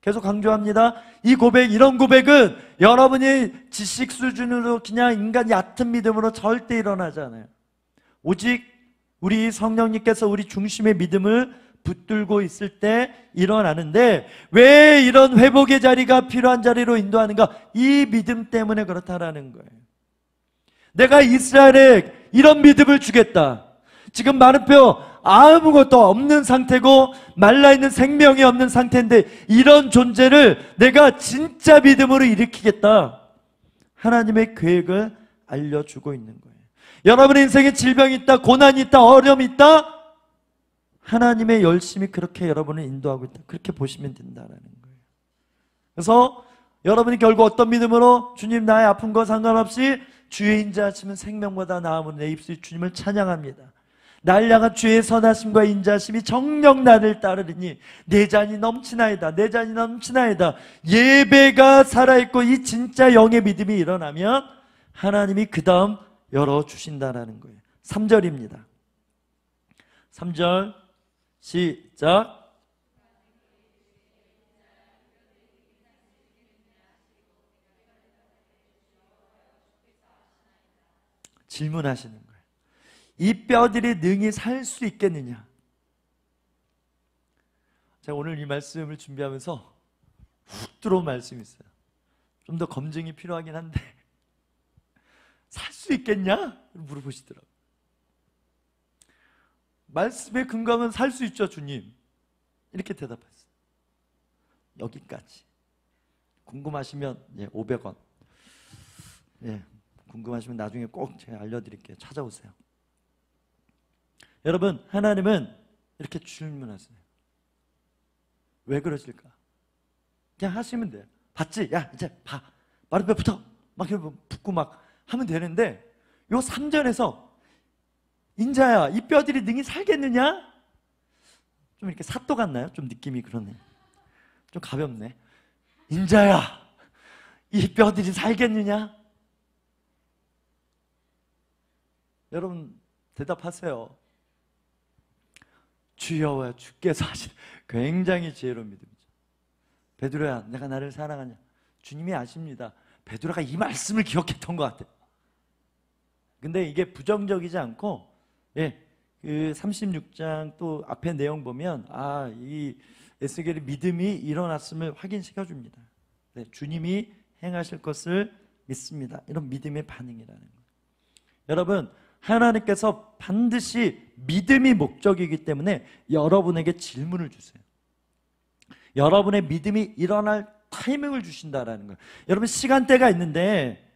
계속 강조합니다. 이 고백, 이런 고백은 여러분이 지식 수준으로 그냥 인간 얕은 믿음으로 절대 일어나지 않아요. 오직 우리 성령님께서 우리 중심의 믿음을 붙들고 있을 때 일어나는데 왜 이런 회복의 자리가 필요한 자리로 인도하는가? 이 믿음 때문에 그렇다라는 거예요. 내가 이스라엘에 이런 믿음을 주겠다. 지금 뼈 아무것도 없는 상태고 말라있는 생명이 없는 상태인데 이런 존재를 내가 진짜 믿음으로 일으키겠다. 하나님의 계획을 알려주고 있는 거예요. 여러분의 인생에 질병이 있다, 고난이 있다, 어려움이 있다. 하나님의 열심히 그렇게 여러분을 인도하고 있다. 그렇게 보시면 된다라는 거예요. 그래서 여러분이 결국 어떤 믿음으로 주님 나의 아픈 거 상관없이 주의 인자 하시면 생명보다 나음으로 내 입술이 주님을 찬양합니다. 날 향한 주의 선하심과 인자심이 정령 나를 따르리니 내 잔이 넘치나이다 내 잔이 넘치나이다. 예배가 살아있고 이 진짜 영의 믿음이 일어나면 하나님이 그 다음 열어주신다라는 거예요. 3절입니다. 3절 시작. 질문하시는 이 뼈들이 능히 살 수 있겠느냐? 제가 오늘 이 말씀을 준비하면서 훅 들어온 말씀이 있어요. 좀 더 검증이 필요하긴 한데 <laughs> 살 수 있겠냐? 물어보시더라고요. 말씀의 근거는 살수 있죠, 주님. 이렇게 대답했어요. 여기까지. 궁금하시면 예, 500원. 예, 궁금하시면 나중에 꼭 제가 알려드릴게요. 찾아오세요. 여러분, 하나님은 이렇게 질문하세요. 왜 그러실까? 그냥 하시면 돼요. 봤지? 야, 이제 봐. 마루뼈 붙어. 막 이러고 붙고 막 하면 되는데, 요 3절에서, 인자야, 이 뼈들이 능히 살겠느냐? 좀 이렇게 사또 같나요? 좀 느낌이 그러네. 좀 가볍네. 인자야, 이 뼈들이 살겠느냐? 여러분, 대답하세요. 주여와 주께서 하신 굉장히 지혜로운 믿음이죠. 베드로야, 내가 나를 사랑하냐? 주님이 아십니다. 베드로가 이 말씀을 기억했던 것 같아요. 근데 이게 부정적이지 않고, 예, 그 36장 또 앞에 내용 보면, 아, 이 에스겔의 믿음이 일어났음을 확인시켜 줍니다. 네, 주님이 행하실 것을 믿습니다. 이런 믿음의 반응이라는 거예요. 여러분, 하나님께서 반드시 믿음이 목적이기 때문에 여러분에게 질문을 주세요. 여러분의 믿음이 일어날 타이밍을 주신다라는 거예요. 여러분 시간대가 있는데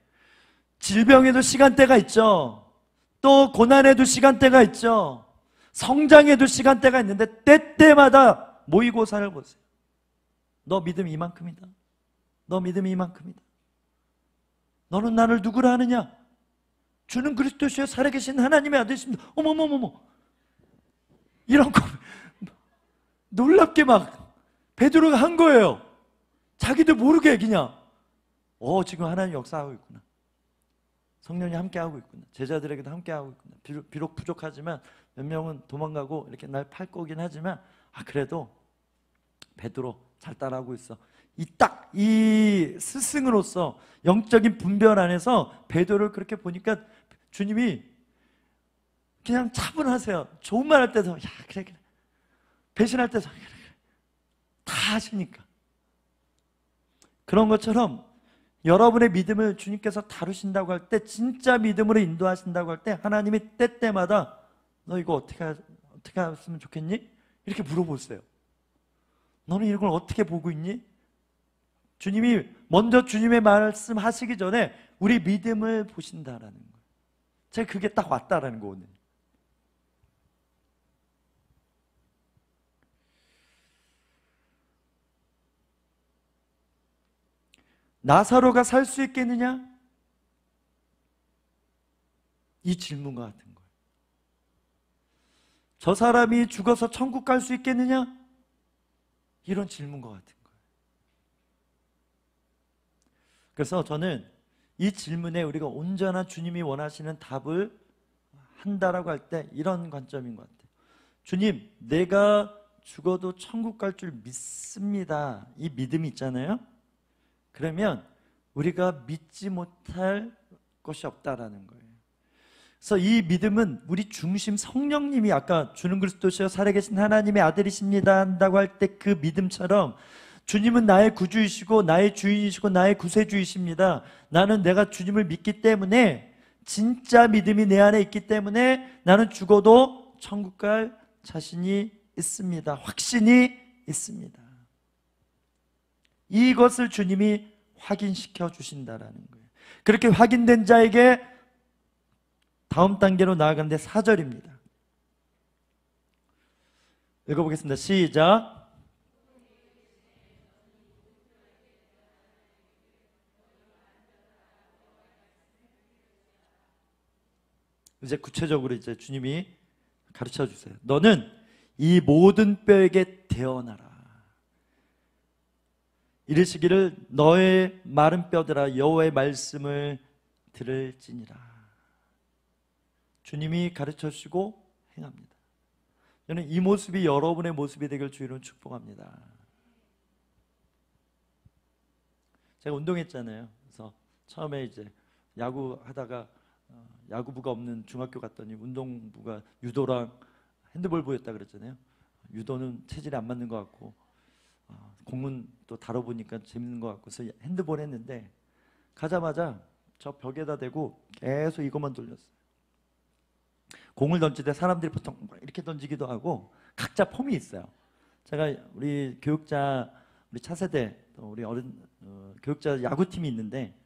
질병에도 시간대가 있죠. 또 고난에도 시간대가 있죠. 성장에도 시간대가 있는데 때때마다 모의고사를 보세요. 너 믿음 이만큼이다. 너 믿음 이만큼이다. 너는 나를 누구라 하느냐? 주는 그리스도시여 살아계신 하나님의 아들이십니다. 어머머머머. 이런 거 <laughs> 놀랍게 막 베드로가 한 거예요. 자기도 모르게 그냥 어 지금 하나님 역사하고 있구나. 성령이 함께 하고 있구나. 제자들에게도 함께 하고 있구나. 비록, 비록 부족하지만 몇 명은 도망가고 이렇게 날팔 거긴 하지만 아 그래도 베드로 잘 따라하고 있어. 이딱이 스승으로서 영적인 분별 안에서 베드로를 그렇게 보니까 주님이 그냥 차분하세요. 좋은 말 할 때도 야 그래 그래 배신할 때도 그래, 그래. 다 하시니까 그런 것처럼 여러분의 믿음을 주님께서 다루신다고 할 때, 진짜 믿음으로 인도하신다고 할 때, 하나님이 때때마다 너 이거 어떻게, 어떻게 했으면 좋겠니? 이렇게 물어보세요. 너는 이걸 어떻게 보고 있니? 주님이 먼저 주님의 말씀 하시기 전에 우리 믿음을 보신다라는. 제가 그게 딱 왔다라는 거 오늘. 나사로가 살 수 있겠느냐? 이 질문과 같은 거예요. 저 사람이 죽어서 천국 갈 수 있겠느냐? 이런 질문과 같은 거예요. 그래서 저는 이 질문에 우리가 온전한 주님이 원하시는 답을 한다라고 할 때 이런 관점인 것 같아요. 주님, 내가 죽어도 천국 갈 줄 믿습니다. 이 믿음이 있잖아요. 그러면 우리가 믿지 못할 것이 없다라는 거예요. 그래서 이 믿음은 우리 중심 성령님이 아까 주는 그리스도시여 살아계신 하나님의 아들이십니다 한다고 할 때 그 믿음처럼 주님은 나의 구주이시고 나의 주인이시고 나의 구세주이십니다. 나는 내가 주님을 믿기 때문에 진짜 믿음이 내 안에 있기 때문에 나는 죽어도 천국 갈 자신이 있습니다. 확신이 있습니다. 이것을 주님이 확인시켜 주신다라는 거예요. 그렇게 확인된 자에게 다음 단계로 나아가는데 4절입니다. 읽어보겠습니다. 시작. 이제 구체적으로 이제 주님이 가르쳐 주세요. 너는 이 모든 뼈에게 대어나라. 이르시기를 너의 마른 뼈들아 여호와의 말씀을 들을지니라. 주님이 가르쳐 주시고 행합니다. 저는 이 모습이 여러분의 모습이 되길 주의로 축복합니다. 제가 운동했잖아요. 그래서 처음에 이제 야구 하다가 어, 야구부가 없는 중학교 갔더니 운동부가 유도랑 핸드볼부였다 그랬잖아요. 유도는 체질이 안 맞는 것 같고 어, 공은 또 다뤄보니까 재밌는 것 같고서 핸드볼 했는데 가자마자 저 벽에다 대고 계속 이것만 돌렸어요. 공을 던질 때 사람들이 보통 이렇게 던지기도 하고 각자 폼이 있어요. 제가 우리 교육자 우리 차세대 또 우리 어른 어, 교육자 야구팀이 있는데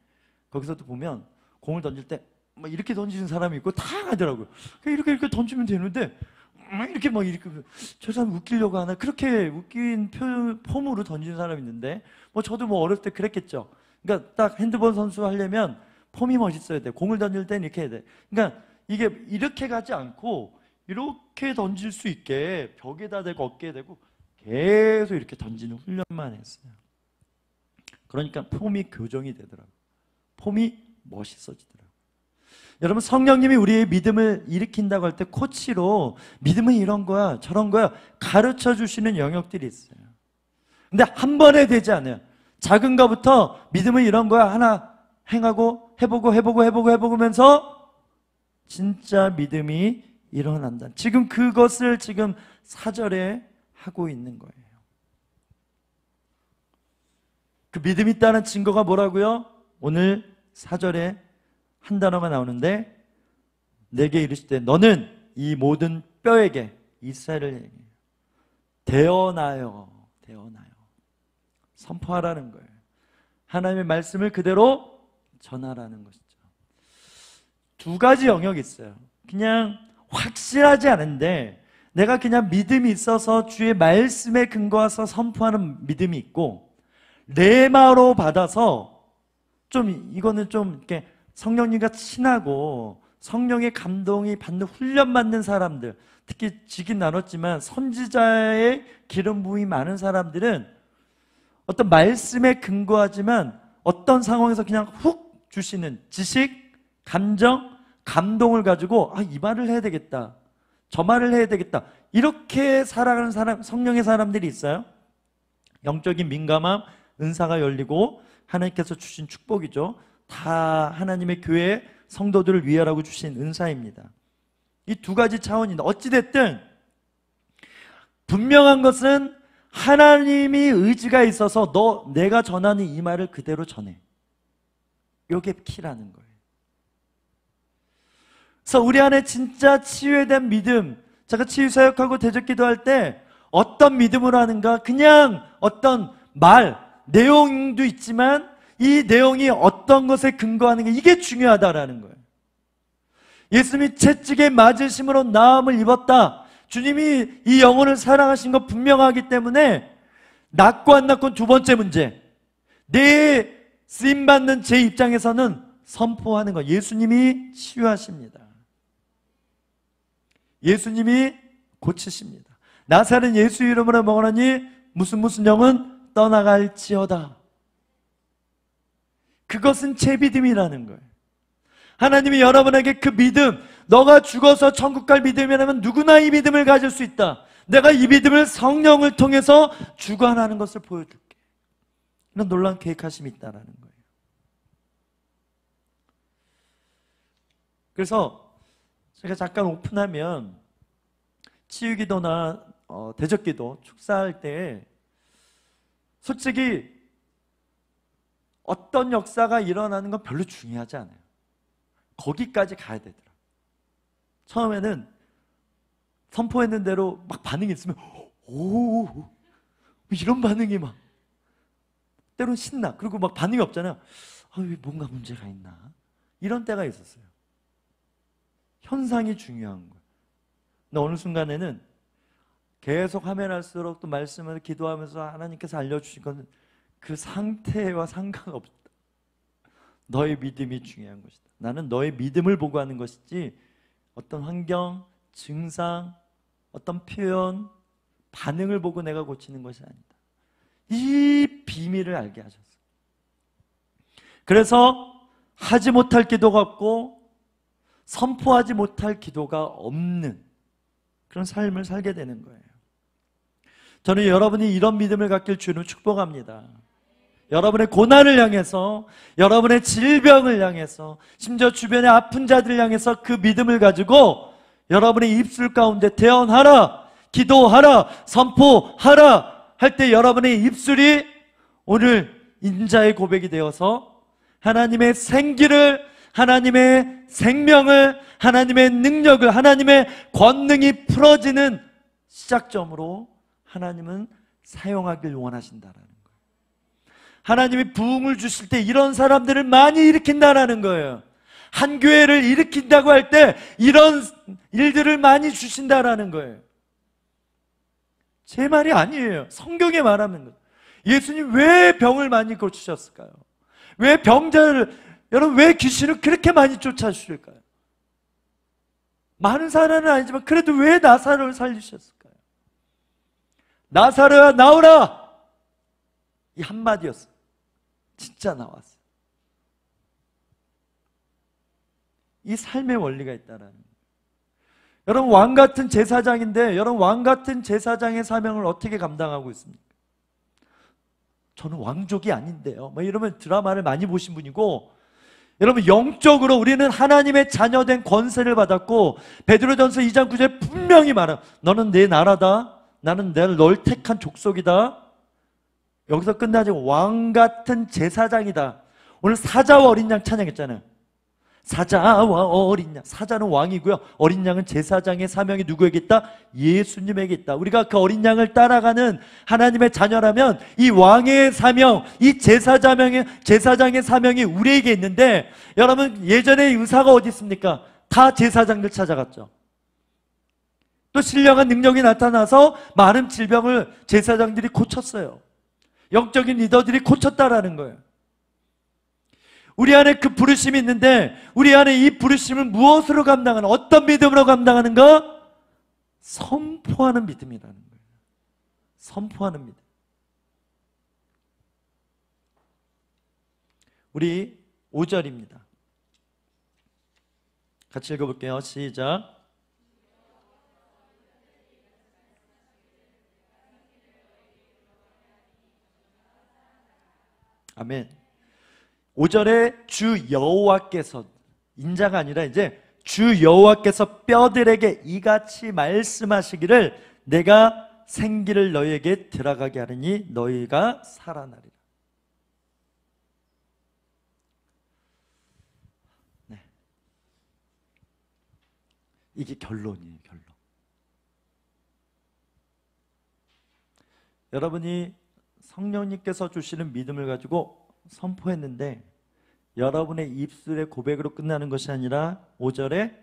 거기서도 보면 공을 던질 때 막 이렇게 던지는 사람이 있고 다 하더라고요. 이렇게 이렇게 던지면 되는데 이렇게 막 이렇게 저 사람 웃기려고 하나 그렇게 웃긴 표, 폼으로 던지는 사람이 있는데 뭐 저도 뭐 어렸을 때 그랬겠죠. 그러니까 딱 핸드볼 선수 하려면 폼이 멋있어야 돼. 공을 던질 때는 이렇게 해야 돼. 그러니까 이게 이렇게 가지 않고 이렇게 던질 수 있게 벽에다 대고 어깨에 대고 계속 이렇게 던지는 훈련만 했어요. 그러니까 폼이 교정이 되더라고요. 폼이 멋있어지더라고요. 여러분 성령님이 우리의 믿음을 일으킨다고 할 때 코치로 믿음은 이런 거야 저런 거야 가르쳐 주시는 영역들이 있어요. 근데 한 번에 되지 않아요. 작은 거부터 믿음은 이런 거야 하나 행하고 해보고 해보고 해보고 해보면서 진짜 믿음이 일어난다. 지금 그것을 지금 사절에 하고 있는 거예요. 그 믿음이 있다는 증거가 뭐라고요? 오늘 사절에 한 단어가 나오는데 내게 이르시되 너는 이 모든 뼈에게 이스라엘을 대어나요. 대어나요. 선포하라는 거예요. 하나님의 말씀을 그대로 전하라는 것이죠. 두 가지 영역이 있어요. 그냥 확실하지 않은데 내가 그냥 믿음이 있어서 주의 말씀에 근거해서 선포하는 믿음이 있고 레마로 받아서 좀 이거는 좀 이렇게 성령님과 친하고 성령의 감동이 받는 훈련 받는 사람들 특히 지긴 나눴지만 선지자의 기름 부음이 많은 사람들은 어떤 말씀에 근거하지만 어떤 상황에서 그냥 훅 주시는 지식, 감정, 감동을 가지고 아, 이 말을 해야 되겠다. 저 말을 해야 되겠다. 이렇게 살아가는 사람, 성령의 사람들이 있어요. 영적인 민감함, 은사가 열리고 하나님께서 주신 축복이죠. 다 하나님의 교회 성도들을 위하라고 주신 은사입니다. 이 두 가지 차원인데 어찌됐든 분명한 것은 하나님이 의지가 있어서 너 내가 전하는 이 말을 그대로 전해. 요게 키라는 거예요. 그래서 우리 안에 진짜 치유에 믿음, 제가 치유 사역하고 대적 기도할 때 어떤 믿음으로 하는가? 그냥 어떤 말, 내용도 있지만 이 내용이 어떤 것에 근거하는 게 이게 중요하다라는 거예요. 예수님이 채찍에 맞으심으로 나음을 입었다. 주님이 이 영혼을 사랑하신 것 분명하기 때문에 낫고 안 낫고 두 번째 문제. 내 쓰임 받는 제 입장에서는 선포하는 것. 예수님이 치유하십니다. 예수님이 고치십니다. 나사는 예수 이름으로 먹으니 무슨 무슨 영은 떠나갈지어다. 그것은 제 믿음이라는 거예요. 하나님이 여러분에게 그 믿음, 너가 죽어서 천국 갈 믿음이라면 누구나 이 믿음을 가질 수 있다. 내가 이 믿음을 성령을 통해서 주관하는 것을 보여줄게. 이런 놀라운 계획하심이 있다는 거예요. 그래서 제가 잠깐 오픈하면 치유기도나 어, 대적기도 축사할 때 솔직히 어떤 역사가 일어나는 건 별로 중요하지 않아요. 거기까지 가야 되더라. 처음에는 선포했는 대로 막 반응이 있으면 오 이런 반응이 막 때론 신나 그리고 막 반응이 없잖아요. 아, 왜 뭔가 문제가 있나 이런 때가 있었어요. 현상이 중요한 거예요. 근데 어느 순간에는 계속 하면 할수록 또 말씀을 기도하면서 하나님께서 알려주신 것은 그 상태와 상관없다. 너의 믿음이 중요한 것이다. 나는 너의 믿음을 보고 하는 것이지 어떤 환경, 증상, 어떤 표현, 반응을 보고 내가 고치는 것이 아니다. 이 비밀을 알게 하셨어. 그래서 하지 못할 기도가 없고 선포하지 못할 기도가 없는 그런 삶을 살게 되는 거예요. 저는 여러분이 이런 믿음을 갖길 주는 축복합니다. 여러분의 고난을 향해서, 여러분의 질병을 향해서, 심지어 주변의 아픈 자들을 향해서 그 믿음을 가지고 여러분의 입술 가운데 대언하라, 기도하라, 선포하라 할 때 여러분의 입술이 오늘 인자의 고백이 되어서 하나님의 생기를, 하나님의 생명을, 하나님의 능력을, 하나님의 권능이 풀어지는 시작점으로 하나님은 사용하길 원하신다라는 하나님이 부흥을 주실 때 이런 사람들을 많이 일으킨다라는 거예요. 한 교회를 일으킨다고 할 때 이런 일들을 많이 주신다라는 거예요. 제 말이 아니에요. 성경에 말하는 것. 예수님 왜 병을 많이 고치셨을까요? 왜 병자를, 여러분 왜 귀신을 그렇게 많이 쫓아주실까요? 많은 사람은 아니지만 그래도 왜 나사로를 살리셨을까요? 나사로야 나오라! 이 한마디였어요. 진짜 나왔어요. 이 삶의 원리가 있다라는. 여러분 왕 같은 제사장인데 여러분 왕 같은 제사장의 사명을 어떻게 감당하고 있습니까? 저는 왕족이 아닌데요. 뭐 이러면 드라마를 많이 보신 분이고 여러분 영적으로 우리는 하나님의 자녀된 권세를 받았고 베드로전서 2장 9절에 분명히 말하 너는 내 나라다. 나는 널 택한 족속이다. 여기서 끝나지 왕 같은 제사장이다. 오늘 사자와 어린 양 찬양했잖아요. 사자와 어린 양. 사자는 왕이고요. 어린 양은 제사장의 사명이 누구에게 있다? 예수님에게 있다. 우리가 그 어린 양을 따라가는 하나님의 자녀라면 이 왕의 사명, 이 제사장의, 제사장의 사명이 우리에게 있는데 여러분 예전에 의사가 어디 있습니까? 다 제사장들 찾아갔죠. 또 신령한 능력이 나타나서 많은 질병을 제사장들이 고쳤어요. 영적인 리더들이 고쳤다라는 거예요. 우리 안에 그 부르심이 있는데 우리 안에 이 부르심을 무엇으로 감당하는 어떤 믿음으로 감당하는가? 선포하는 믿음이라는 거예요. 선포하는 믿음. 우리 5절입니다. 같이 읽어볼게요. 시작. 아멘. 5절에 주 여호와께서 인자가 아니라 이제 주 여호와께서 뼈들에게 이같이 말씀하시기를 내가 생기를 너희에게 들어가게 하리니 너희가 살아나리라. 네. 이게 결론이에요, 결론. 여러분이 성령님께서 주시는 믿음을 가지고 선포했는데 여러분의 입술의 고백으로 끝나는 것이 아니라 5절에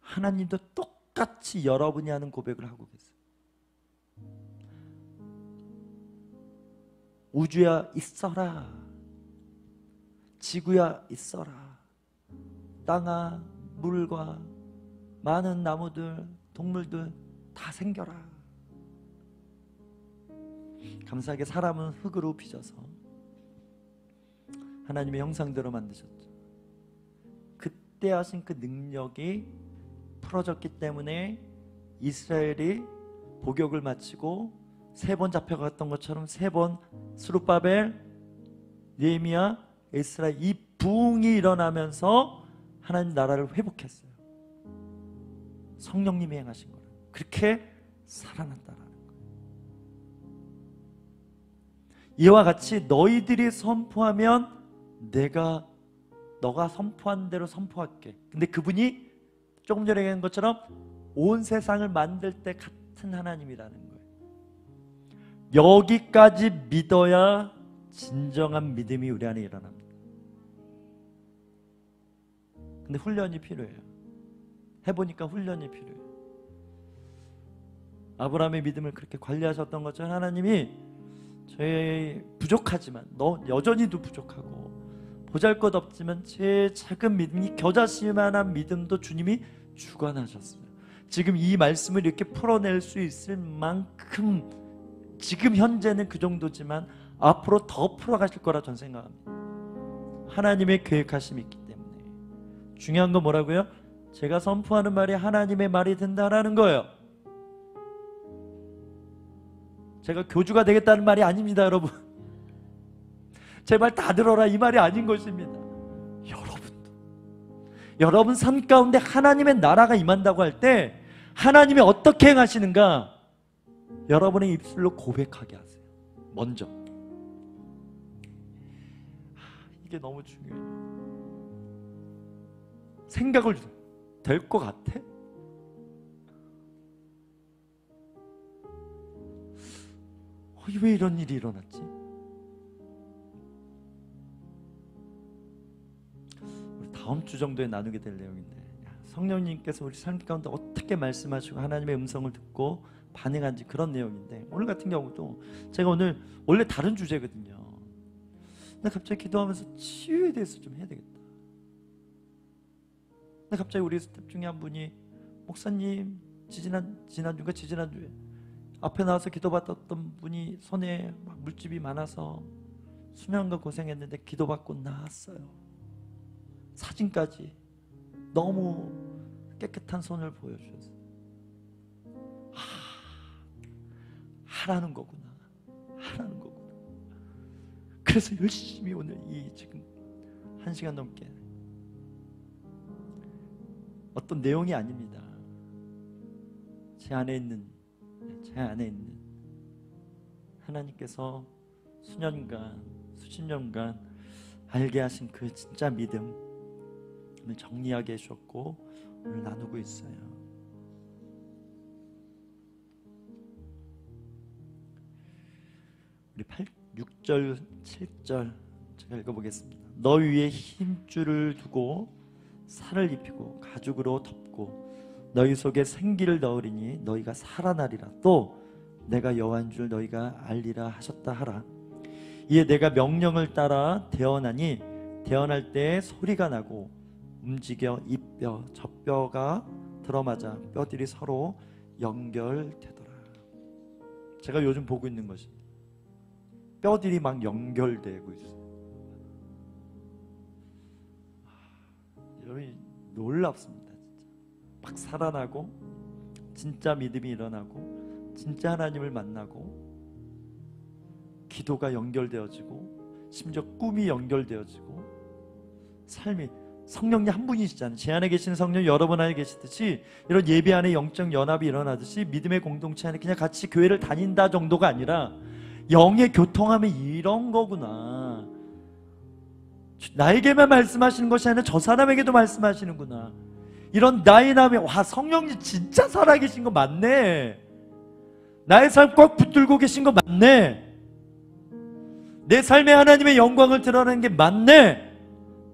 하나님도 똑같이 여러분이 하는 고백을 하고 계세요. 우주야 있어라. 지구야 있어라. 땅아 물과 많은 나무들, 동물들 다 생겨라. 감사하게 사람은 흙으로 빚어서 하나님의 형상대로 만드셨죠. 그때 하신 그 능력이 풀어졌기 때문에 이스라엘이 복역을 마치고 세 번 잡혀갔던 것처럼 세 번 수르바벨, 예미야, 에스라 이 부흥이 일어나면서 하나님 나라를 회복했어요. 성령님이 행하신 거예요. 그렇게 살아났다라 이와 같이 너희들이 선포하면 내가 너가 선포한 대로 선포할게. 근데 그분이 조금 전에 얘기한 것처럼 온 세상을 만들 때 같은 하나님이라는 거예요. 여기까지 믿어야 진정한 믿음이 우리 안에 일어납니다. 근데 훈련이 필요해요. 해보니까 훈련이 필요해요. 아브라함의 믿음을 그렇게 관리하셨던 것처럼 하나님이 저의 부족하지만 너 여전히도 부족하고 보잘것 없지만 제 작은 믿음 이 겨자씨만한 믿음도 주님이 주관하셨어요. 지금 이 말씀을 이렇게 풀어낼 수 있을 만큼 지금 현재는 그 정도지만 앞으로 더 풀어가실 거라 전 생각합니다. 하나님의 계획하심이 있기 때문에 중요한 건 뭐라고요? 제가 선포하는 말이 하나님의 말이 된다라는 거예요. 제가 교주가 되겠다는 말이 아닙니다, 여러분. <laughs> 제발 다 들어라 이 말이 아닌 것입니다. 여러분도 여러분 삶 가운데 하나님의 나라가 임한다고 할 때 하나님이 어떻게 행하시는가 여러분의 입술로 고백하게 하세요. 먼저 이게 너무 중요해요. 생각을 될 것 같아? 왜 이런 일이 일어났지? 우리 다음 주 정도에 나누게 될 내용인데 성령님께서 우리 삶 가운데 어떻게 말씀하시고 하나님의 음성을 듣고 반응한지 그런 내용인데 오늘 같은 경우도 제가 오늘 원래 다른 주제거든요. 근데 갑자기 기도하면서 치유에 대해서 좀 해야 되겠다. 근데 갑자기 우리 스텝 중에 한 분이 목사님 지지난 지난주가 지지난주에 앞에 나와서 기도받았던 분이 손에 물집이 많아서 수면과 고생했는데 기도받고 나았어요. 사진까지 너무 깨끗한 손을 보여주셨어요. 하, 라는 거구나. 하라는 거구나. 그래서 열심히 오늘 이 지금 한 시간 넘게 어떤 내용이 아닙니다. 제 안에 있는 제 안에 있는 하나님께서 수년간 수십 년간 알게 하신 그 진짜 믿음을 정리하게 해주셨고 오늘 나누고 있어요. 우리 8, 6절, 7절 제가 읽어보겠습니다. 너 위에 힘줄을 두고 살을 입히고 가죽으로 덮고 너희 속에 생기를 넣으리니 너희가 살아나리라. 또 내가 여호와인 줄 너희가 알리라 하셨다 하라. 이에 내가 명령을 따라 대언하니 대언할 때 소리가 나고 움직여 입뼈 젖뼈가 들어맞아 뼈들이 서로 연결되더라. 제가 요즘 보고 있는 것입니다 뼈들이 막 연결되고 있어요. 여러분 놀랍습니다. 막 살아나고 진짜 믿음이 일어나고 진짜 하나님을 만나고 기도가 연결되어지고 심지어 꿈이 연결되어지고 삶이 성령님 한 분이시잖아요. 제 안에 계신 성령 여러분 안에 계시듯이 이런 예배 안에 영적 연합이 일어나듯이 믿음의 공동체 안에 그냥 같이 교회를 다닌다 정도가 아니라 영의 교통하면 이런 거구나. 나에게만 말씀하시는 것이 아니라 저 사람에게도 말씀하시는구나. 이런 다이나믹 와 성령님 진짜 살아계신 거 맞네. 나의 삶 꽉 붙들고 계신 거 맞네. 내 삶에 하나님의 영광을 드러내는 게 맞네.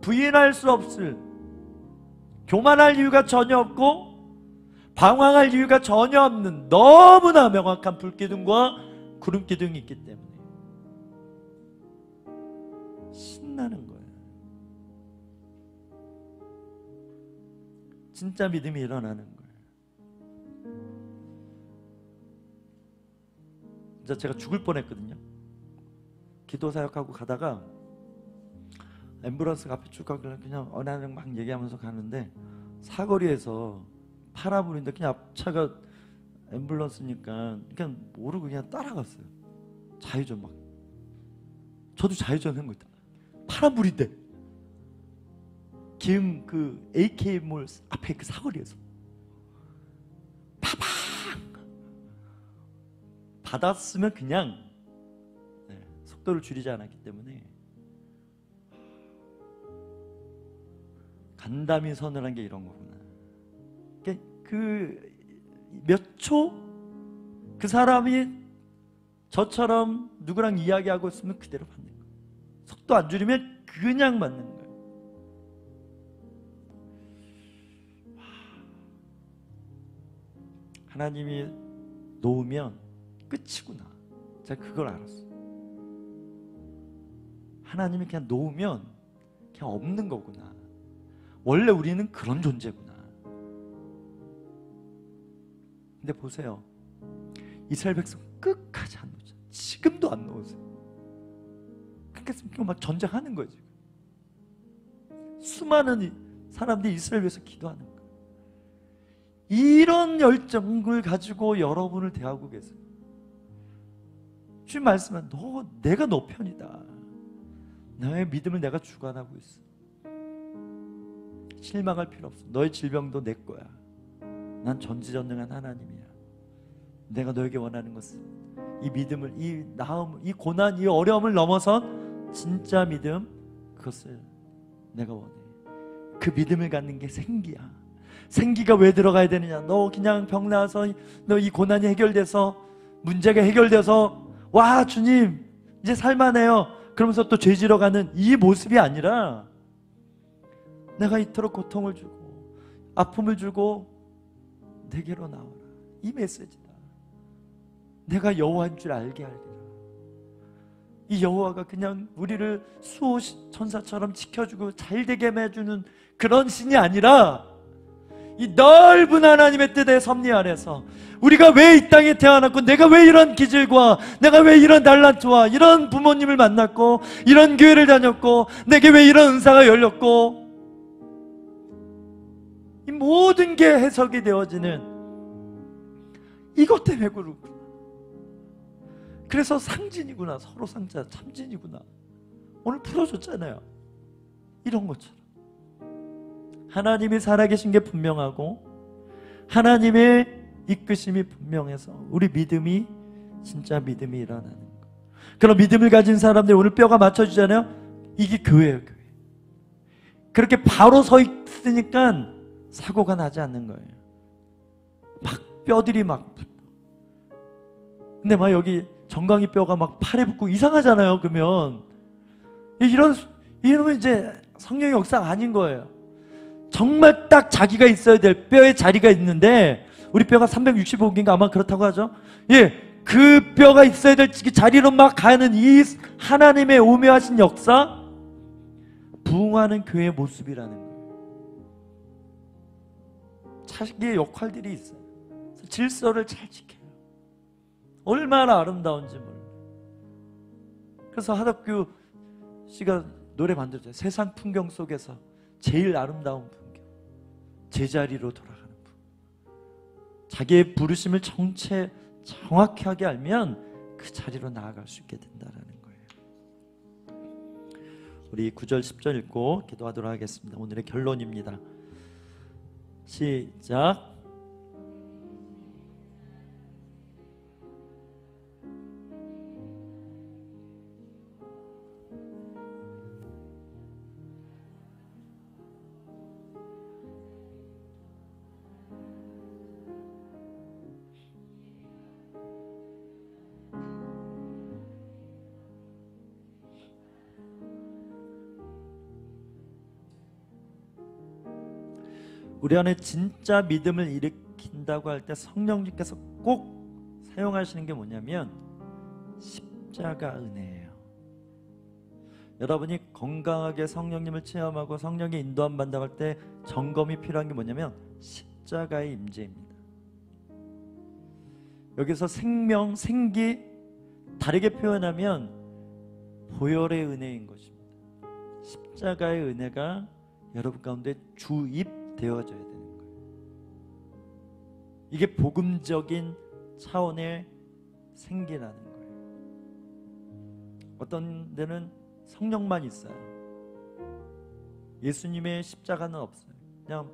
부인할 수 없을 교만할 이유가 전혀 없고 방황할 이유가 전혀 없는 너무나 명확한 불기둥과 구름기둥이 있기 때문에 신나는 진짜 믿음이 일어나는 거예요. 진짜 제가 죽을 뻔했거든요. 기도 사역하고 가다가 앰뷸런스 앞에 쭉 가길래 그냥 어나는 막 얘기하면서 가는데 사거리에서 파라불인데 그냥 앞차가 앰뷸런스니까 그냥 모르고 그냥 따라갔어요. 좌회전 막. 저도 좌회전 한거 있다. 파란불인데 기흥 그 AK몰 앞에 그 사거리에서. 파방! 받았으면 그냥 네, 속도를 줄이지 않았기 때문에. 간담이 서늘한 게 이런 거구나. 그 몇 초? 그 사람이 저처럼 누구랑 이야기하고 있으면 그대로 받는 거예요. 속도 안 줄이면 그냥 맞는 거 하나님이 놓으면 끝이구나. 제가 그걸 알았어요. 하나님이 그냥 놓으면 그냥 없는 거구나. 원래 우리는 그런 존재구나. 근데 보세요. 이스라엘 백성 끝까지 안 놓죠. 지금도 안 놓으세요. 그러니까 막 전쟁하는 거예요. 지금. 수많은 사람들이 이스라엘 위해서 기도하는 거예요. 이런 열정을 가지고 여러분을 대하고 계세요. 주님 말씀은 너 내가 너 편이다. 너의 믿음을 내가 주관하고 있어. 실망할 필요 없어. 너의 질병도 내 거야. 난 전지전능한 하나님이야. 내가 너에게 원하는 것은 이 믿음을, 이 나음, 이 고난, 이 어려움을 넘어선 진짜 믿음, 그것을 내가 원해. 그 믿음을 갖는 게 생기야. 생기가 왜 들어가야 되느냐? 너 그냥 병 나서 너 이 고난이 해결돼서 문제가 해결돼서 와 주님 이제 살만해요. 그러면서 또 죄지러 가는 이 모습이 아니라 내가 이토록 고통을 주고 아픔을 주고 내게로 나오라. 이 메시지다. 내가 여호와인 줄 알게 하리라. 이 여호와가 그냥 우리를 수호 천사처럼 지켜주고 잘 되게 해주는 그런 신이 아니라 이 넓은 하나님의 뜻의 섭리 안에서 우리가 왜 이 땅에 태어났고 내가 왜 이런 기질과 내가 왜 이런 달란트와 이런 부모님을 만났고 이런 교회를 다녔고 내게 왜 이런 은사가 열렸고 이 모든 게 해석이 되어지는 이것 때문에 그렇구나. 그래서 상진이구나. 서로 상자 참진이구나. 오늘 풀어줬잖아요. 이런 것처럼. 하나님이 살아계신 게 분명하고 하나님의 이끄심이 분명해서 우리 믿음이 진짜 믿음이 일어나는 거. 그런 믿음을 가진 사람들 오늘 뼈가 맞춰주잖아요. 이게 교회예요, 교회. 그렇게 바로 서 있으니까 사고가 나지 않는 거예요. 막 뼈들이 막 근데 막 여기 정강이 뼈가 막 팔에 붙고 이상하잖아요. 그러면 이런 이러면 이제 성령의 역사 아닌 거예요. 정말 딱 자기가 있어야 될 뼈의 자리가 있는데 우리 뼈가 365개인가 아마 그렇다고 하죠. 예, 그 뼈가 있어야 될 자리로 막 가는 이 하나님의 오묘하신 역사 부흥하는 교회의 모습이라는 거예요. 자기의 역할들이 있어요. 질서를 잘 지켜요. 얼마나 아름다운지 몰라요. 그래서 하덕규 씨가 노래 만들었죠. 세상 풍경 속에서 제일 아름다운 풍경. 제자리로 돌아가는 풍 자기의 부르심을 정체 정확하게 알면 그 자리로 나아갈 수 있게 된다라는 거예요. 우리 9절 10절 읽고 기도하도록 하겠습니다. 오늘의 결론입니다. 시작. 안에 진짜 믿음을 일으킨다고 할 때 성령님께서 꼭 사용하시는 게 뭐냐면 십자가 은혜예요. 여러분이 건강하게 성령님을 체험하고 성령의 인도함 받다고 할 때 점검이 필요한 게 뭐냐면 십자가의 임재입니다. 여기서 생명, 생기 다르게 표현하면 보혈의 은혜인 것입니다. 십자가의 은혜가 여러분 가운데 주입되어져야. 이게 복음적인 차원의 생기라는 거예요. 어떤 데는 성령만 있어요. 예수님의 십자가는 없어요. 그냥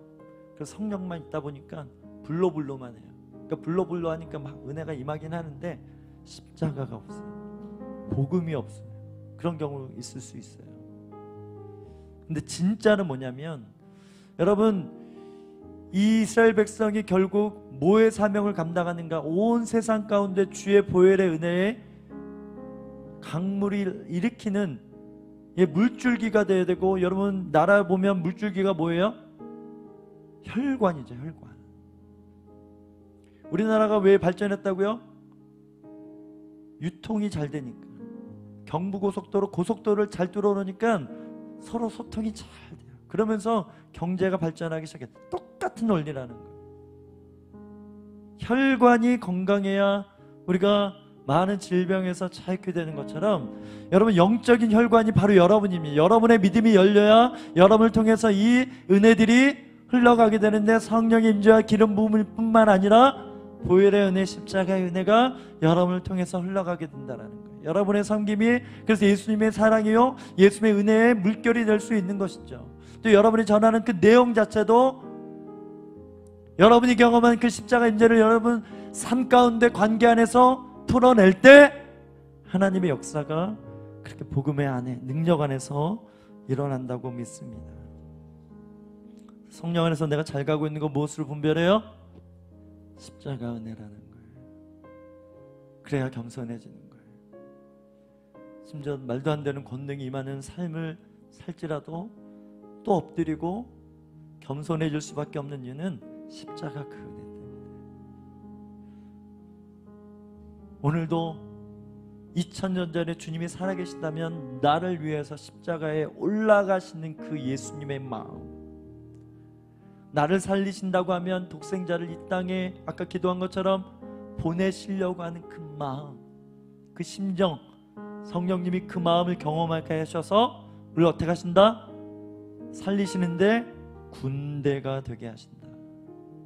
그 성령만 있다 보니까 불로불로만 해요. 그러니까 불로불로 하니까 막 은혜가 임하긴 하는데 십자가가 없어요. 복음이 없어요. 그런 경우 있을 수 있어요. 근데 진짜는 뭐냐면 여러분 이스라엘 백성이 결국 뭐의 사명을 감당하는가? 온 세상 가운데 주의 보혈의 은혜에 강물이 일으키는 예, 물줄기가 돼야 되고 여러분 나라 보면 물줄기가 뭐예요? 혈관이죠, 혈관. 우리나라가 왜 발전했다고요? 유통이 잘 되니까. 경부고속도로 고속도로를 잘 뚫어놓으니까 서로 소통이 잘. 그러면서 경제가 발전하기 시작해. 똑같은 원리라는 거예요. 혈관이 건강해야 우리가 많은 질병에서 자유케 되는 것처럼 여러분 영적인 혈관이 바로 여러분입니다. 여러분의 믿음이 열려야 여러분을 통해서 이 은혜들이 흘러가게 되는데 성령의 임재와 기름 부음일 뿐만 아니라 보혈의 은혜, 십자가의 은혜가 여러분을 통해서 흘러가게 된다는 거예요. 여러분의 섬김이 그래서 예수님의 사랑이요, 예수님의 은혜의 물결이 될 수 있는 것이죠. 또 여러분이 전하는 그 내용 자체도 여러분이 경험한 그 십자가 임재를 여러분 삶 가운데 관계 안에서 풀어낼 때 하나님의 역사가 그렇게 복음의 안에 능력 안에서 일어난다고 믿습니다. 성령 안에서 내가 잘 가고 있는 거 무엇으로 분별해요? 십자가 은혜라는 거예요. 그래야 겸손해지는 거예요. 심지어 말도 안 되는 권능이 임하는 삶을 살지라도 또 엎드리고 겸손해질 수밖에 없는 이유는 십자가 그 은혜 때문에. 오늘도 2000년 전에 주님이 살아계신다면 나를 위해서 십자가에 올라가시는 그 예수님의 마음 나를 살리신다고 하면 독생자를 이 땅에 아까 기도한 것처럼 보내시려고 하는 그 마음, 그 심정, 성령님이 그 마음을 경험하게 하셔서 우리 어떻게 하신다? 살리시는데 군대가 되게 하신다.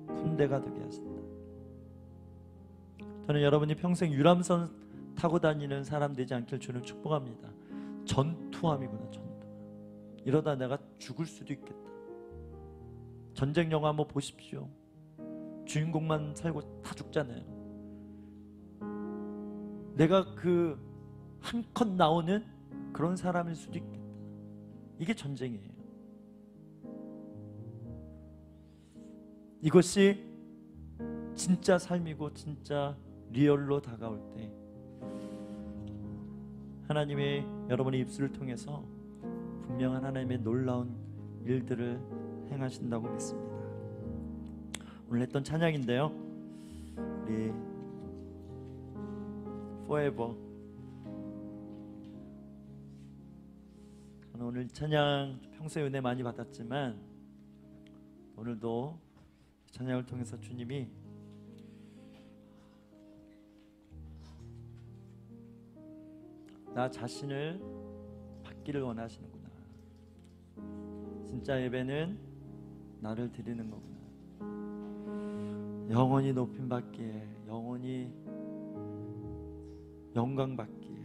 군대가 되게 하신다. 저는 여러분이 평생 유람선 타고 다니는 사람 되지 않길 주는 축복합니다. 전투함이구나, 전투. 이러다 내가 죽을 수도 있겠다. 전쟁 영화 한번 보십시오. 주인공만 살고 다 죽잖아요. 내가 그 한 컷 나오는 그런 사람일 수도 있겠다. 이게 전쟁이에요. 이것이 진짜 삶이고 진짜 리얼로 다가올 때 하나님의 여러분의 입술을 통해서 분명한 하나님의 놀라운 일들을 행하신다고 믿습니다. 오늘 했던 찬양인데요. 우리 Forever 오늘 찬양 평소에 은혜 많이 받았지만 오늘도 찬양을 통해서 주님이 나 자신을 받기를 원하시는구나. 진짜 예배는 나를 드리는 거구나. 영원히 높임 받기에 영원히 영광 받기에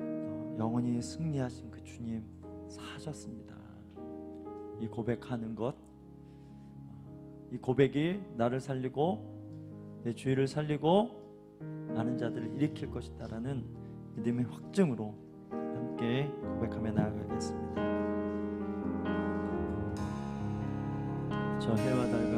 어, 영원히 승리하신 그 주님 사셨습니다. 이 고백하는 것, 이 고백이 나를 살리고 내 주위를 살리고 많은 자들을 일으킬 것이다라는 믿음의 확증으로 함께 고백하며 나아가겠습니다. 저 해와 달가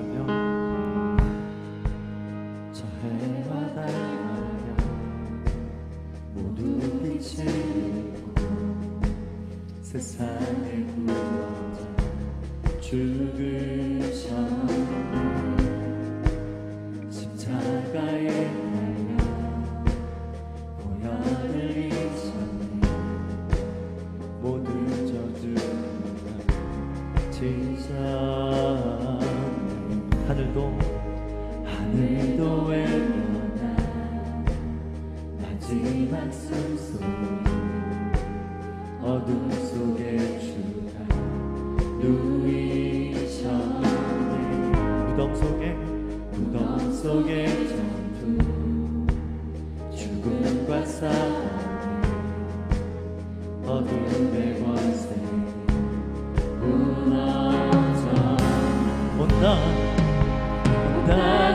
온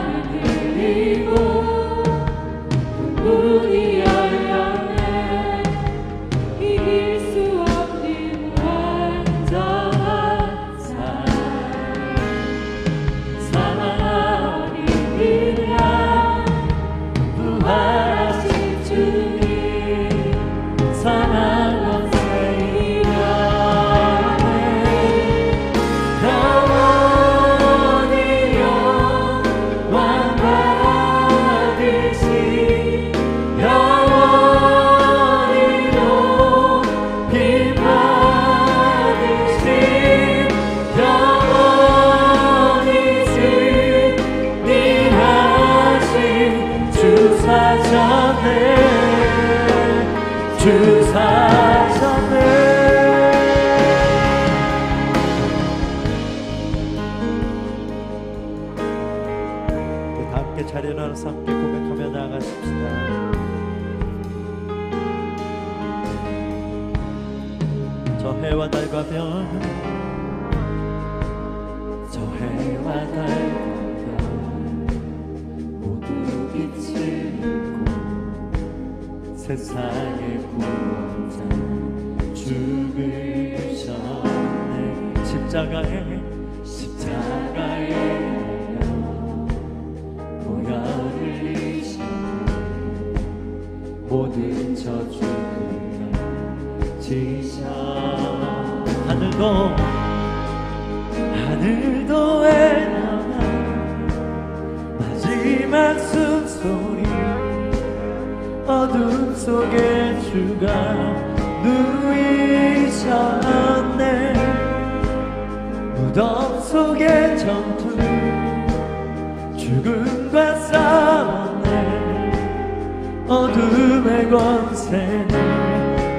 어둠의 권세는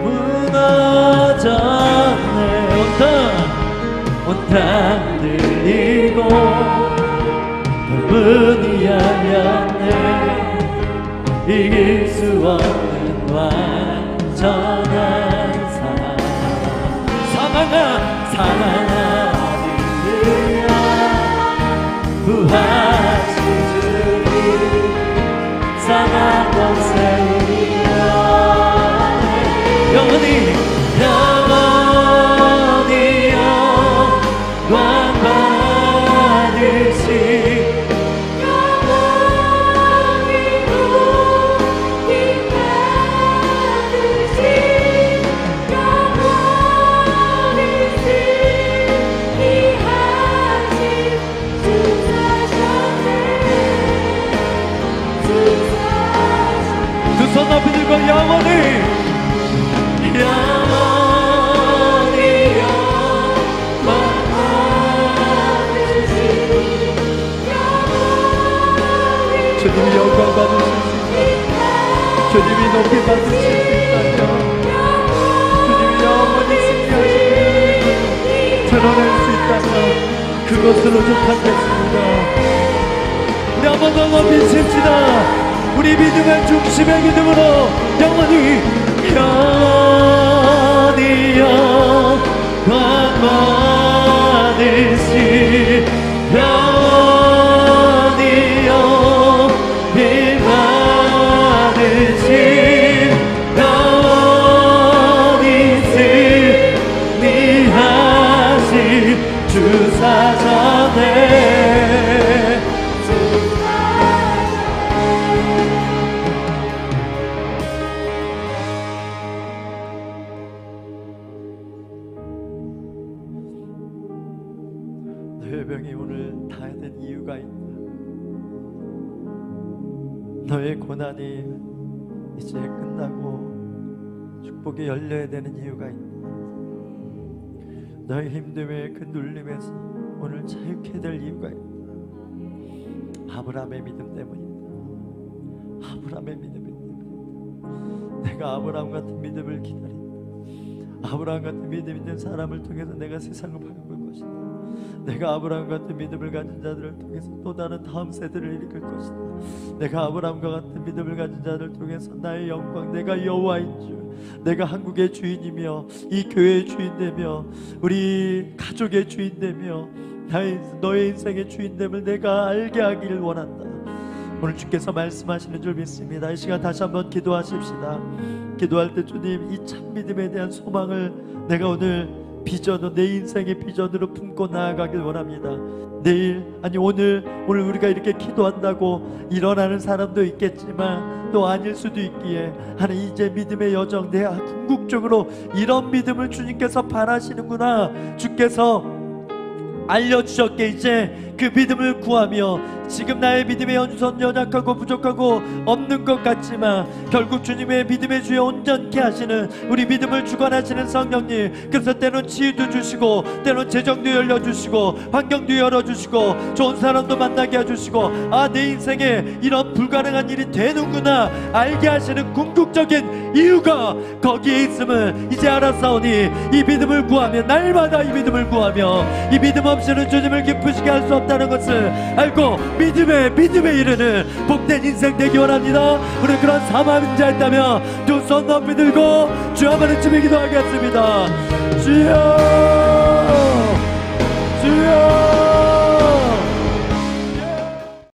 무너졌네 온다 온땅 들리고 문이 열렸네 이길 수 없는 완전한 사랑. 사랑아 사랑아 부하 영 영광 받으실 수 있다 주님이 높이 받으실 수 있다며 주님이 영원히 승리하시는 드러낼 수 있다며 그것으로 족하겠습니다. 우리 한번 더 높이 칩시다. 우리 믿음의 중심의 믿음으로 영원히 영원히 영광 받으시 영 너의 병이 오늘 다해야 될 이유가 있다. 너의 고난이 이제 끝나고 축복이 열려야 되는 이유가 있다. 너의 힘듦의 그 눌림에서 오늘 자유케 될 이유가 있다. 아브라함의 믿음 때문이다. 아브라함의 믿음 때문이다. 내가 아브라함 같은 믿음을 기다린다. 아브라함 같은 믿음 있는 사람을 통해서 내가 세상을 바꿀 것이다. 내가 아브라함 같은 믿음을 가진 자들을 통해서 또 다른 다음 세대를 일으킬 것이다. 내가 아브라함과 같은 믿음을 가진 자들을 통해서 나의 영광, 내가 여호와인 줄, 내가 한국의 주인이며 이 교회의 주인 되며 우리 가족의 주인 되며 나의 너의 인생의 주인 됨을 내가 알게 하기를 원한다. 오늘 주께서 말씀하시는 줄 믿습니다. 이 시간 다시 한번 기도하십시다. 기도할 때 주님 이 참 믿음에 대한 소망을 내가 오늘 비전으로 내 인생의 비전으로 품고 나아가길 원합니다. 내일 아니 오늘 오늘 우리가 이렇게 기도한다고 일어나는 사람도 있겠지만 또 아닐 수도 있기에 하는 이제 믿음의 여정 내 궁극적으로 이런 믿음을 주님께서 바라시는구나 주께서 알려주셨기에 이제 그 믿음을 구하며 지금 나의 믿음의 연선 연약하고 부족하고 없는 것 같지만 결국 주님의 믿음의 주에 온전케 하시는 우리 믿음을 주관하시는 성령님 그래서 때론 치유도 주시고 때론 재정도 열려주시고 환경도 열어주시고 좋은 사람도 만나게 해주시고 아 내 인생에 이런 불가능한 일이 되는구나 알게 하시는 궁극적인 이유가 거기에 있음을 이제 알았사오니 이 믿음을 구하며 날마다 이 믿음을 구하며 이 믿음 없이는 주님을 기쁘시게 할 수 없 없다는 것을 알고 믿음에 믿음에 이르는 복된 인생 되기 원합니다. 우리 그런 사망자 있다면 두 손 높이 들고 주 한번에 주에 기도하겠습니다. 주여 주여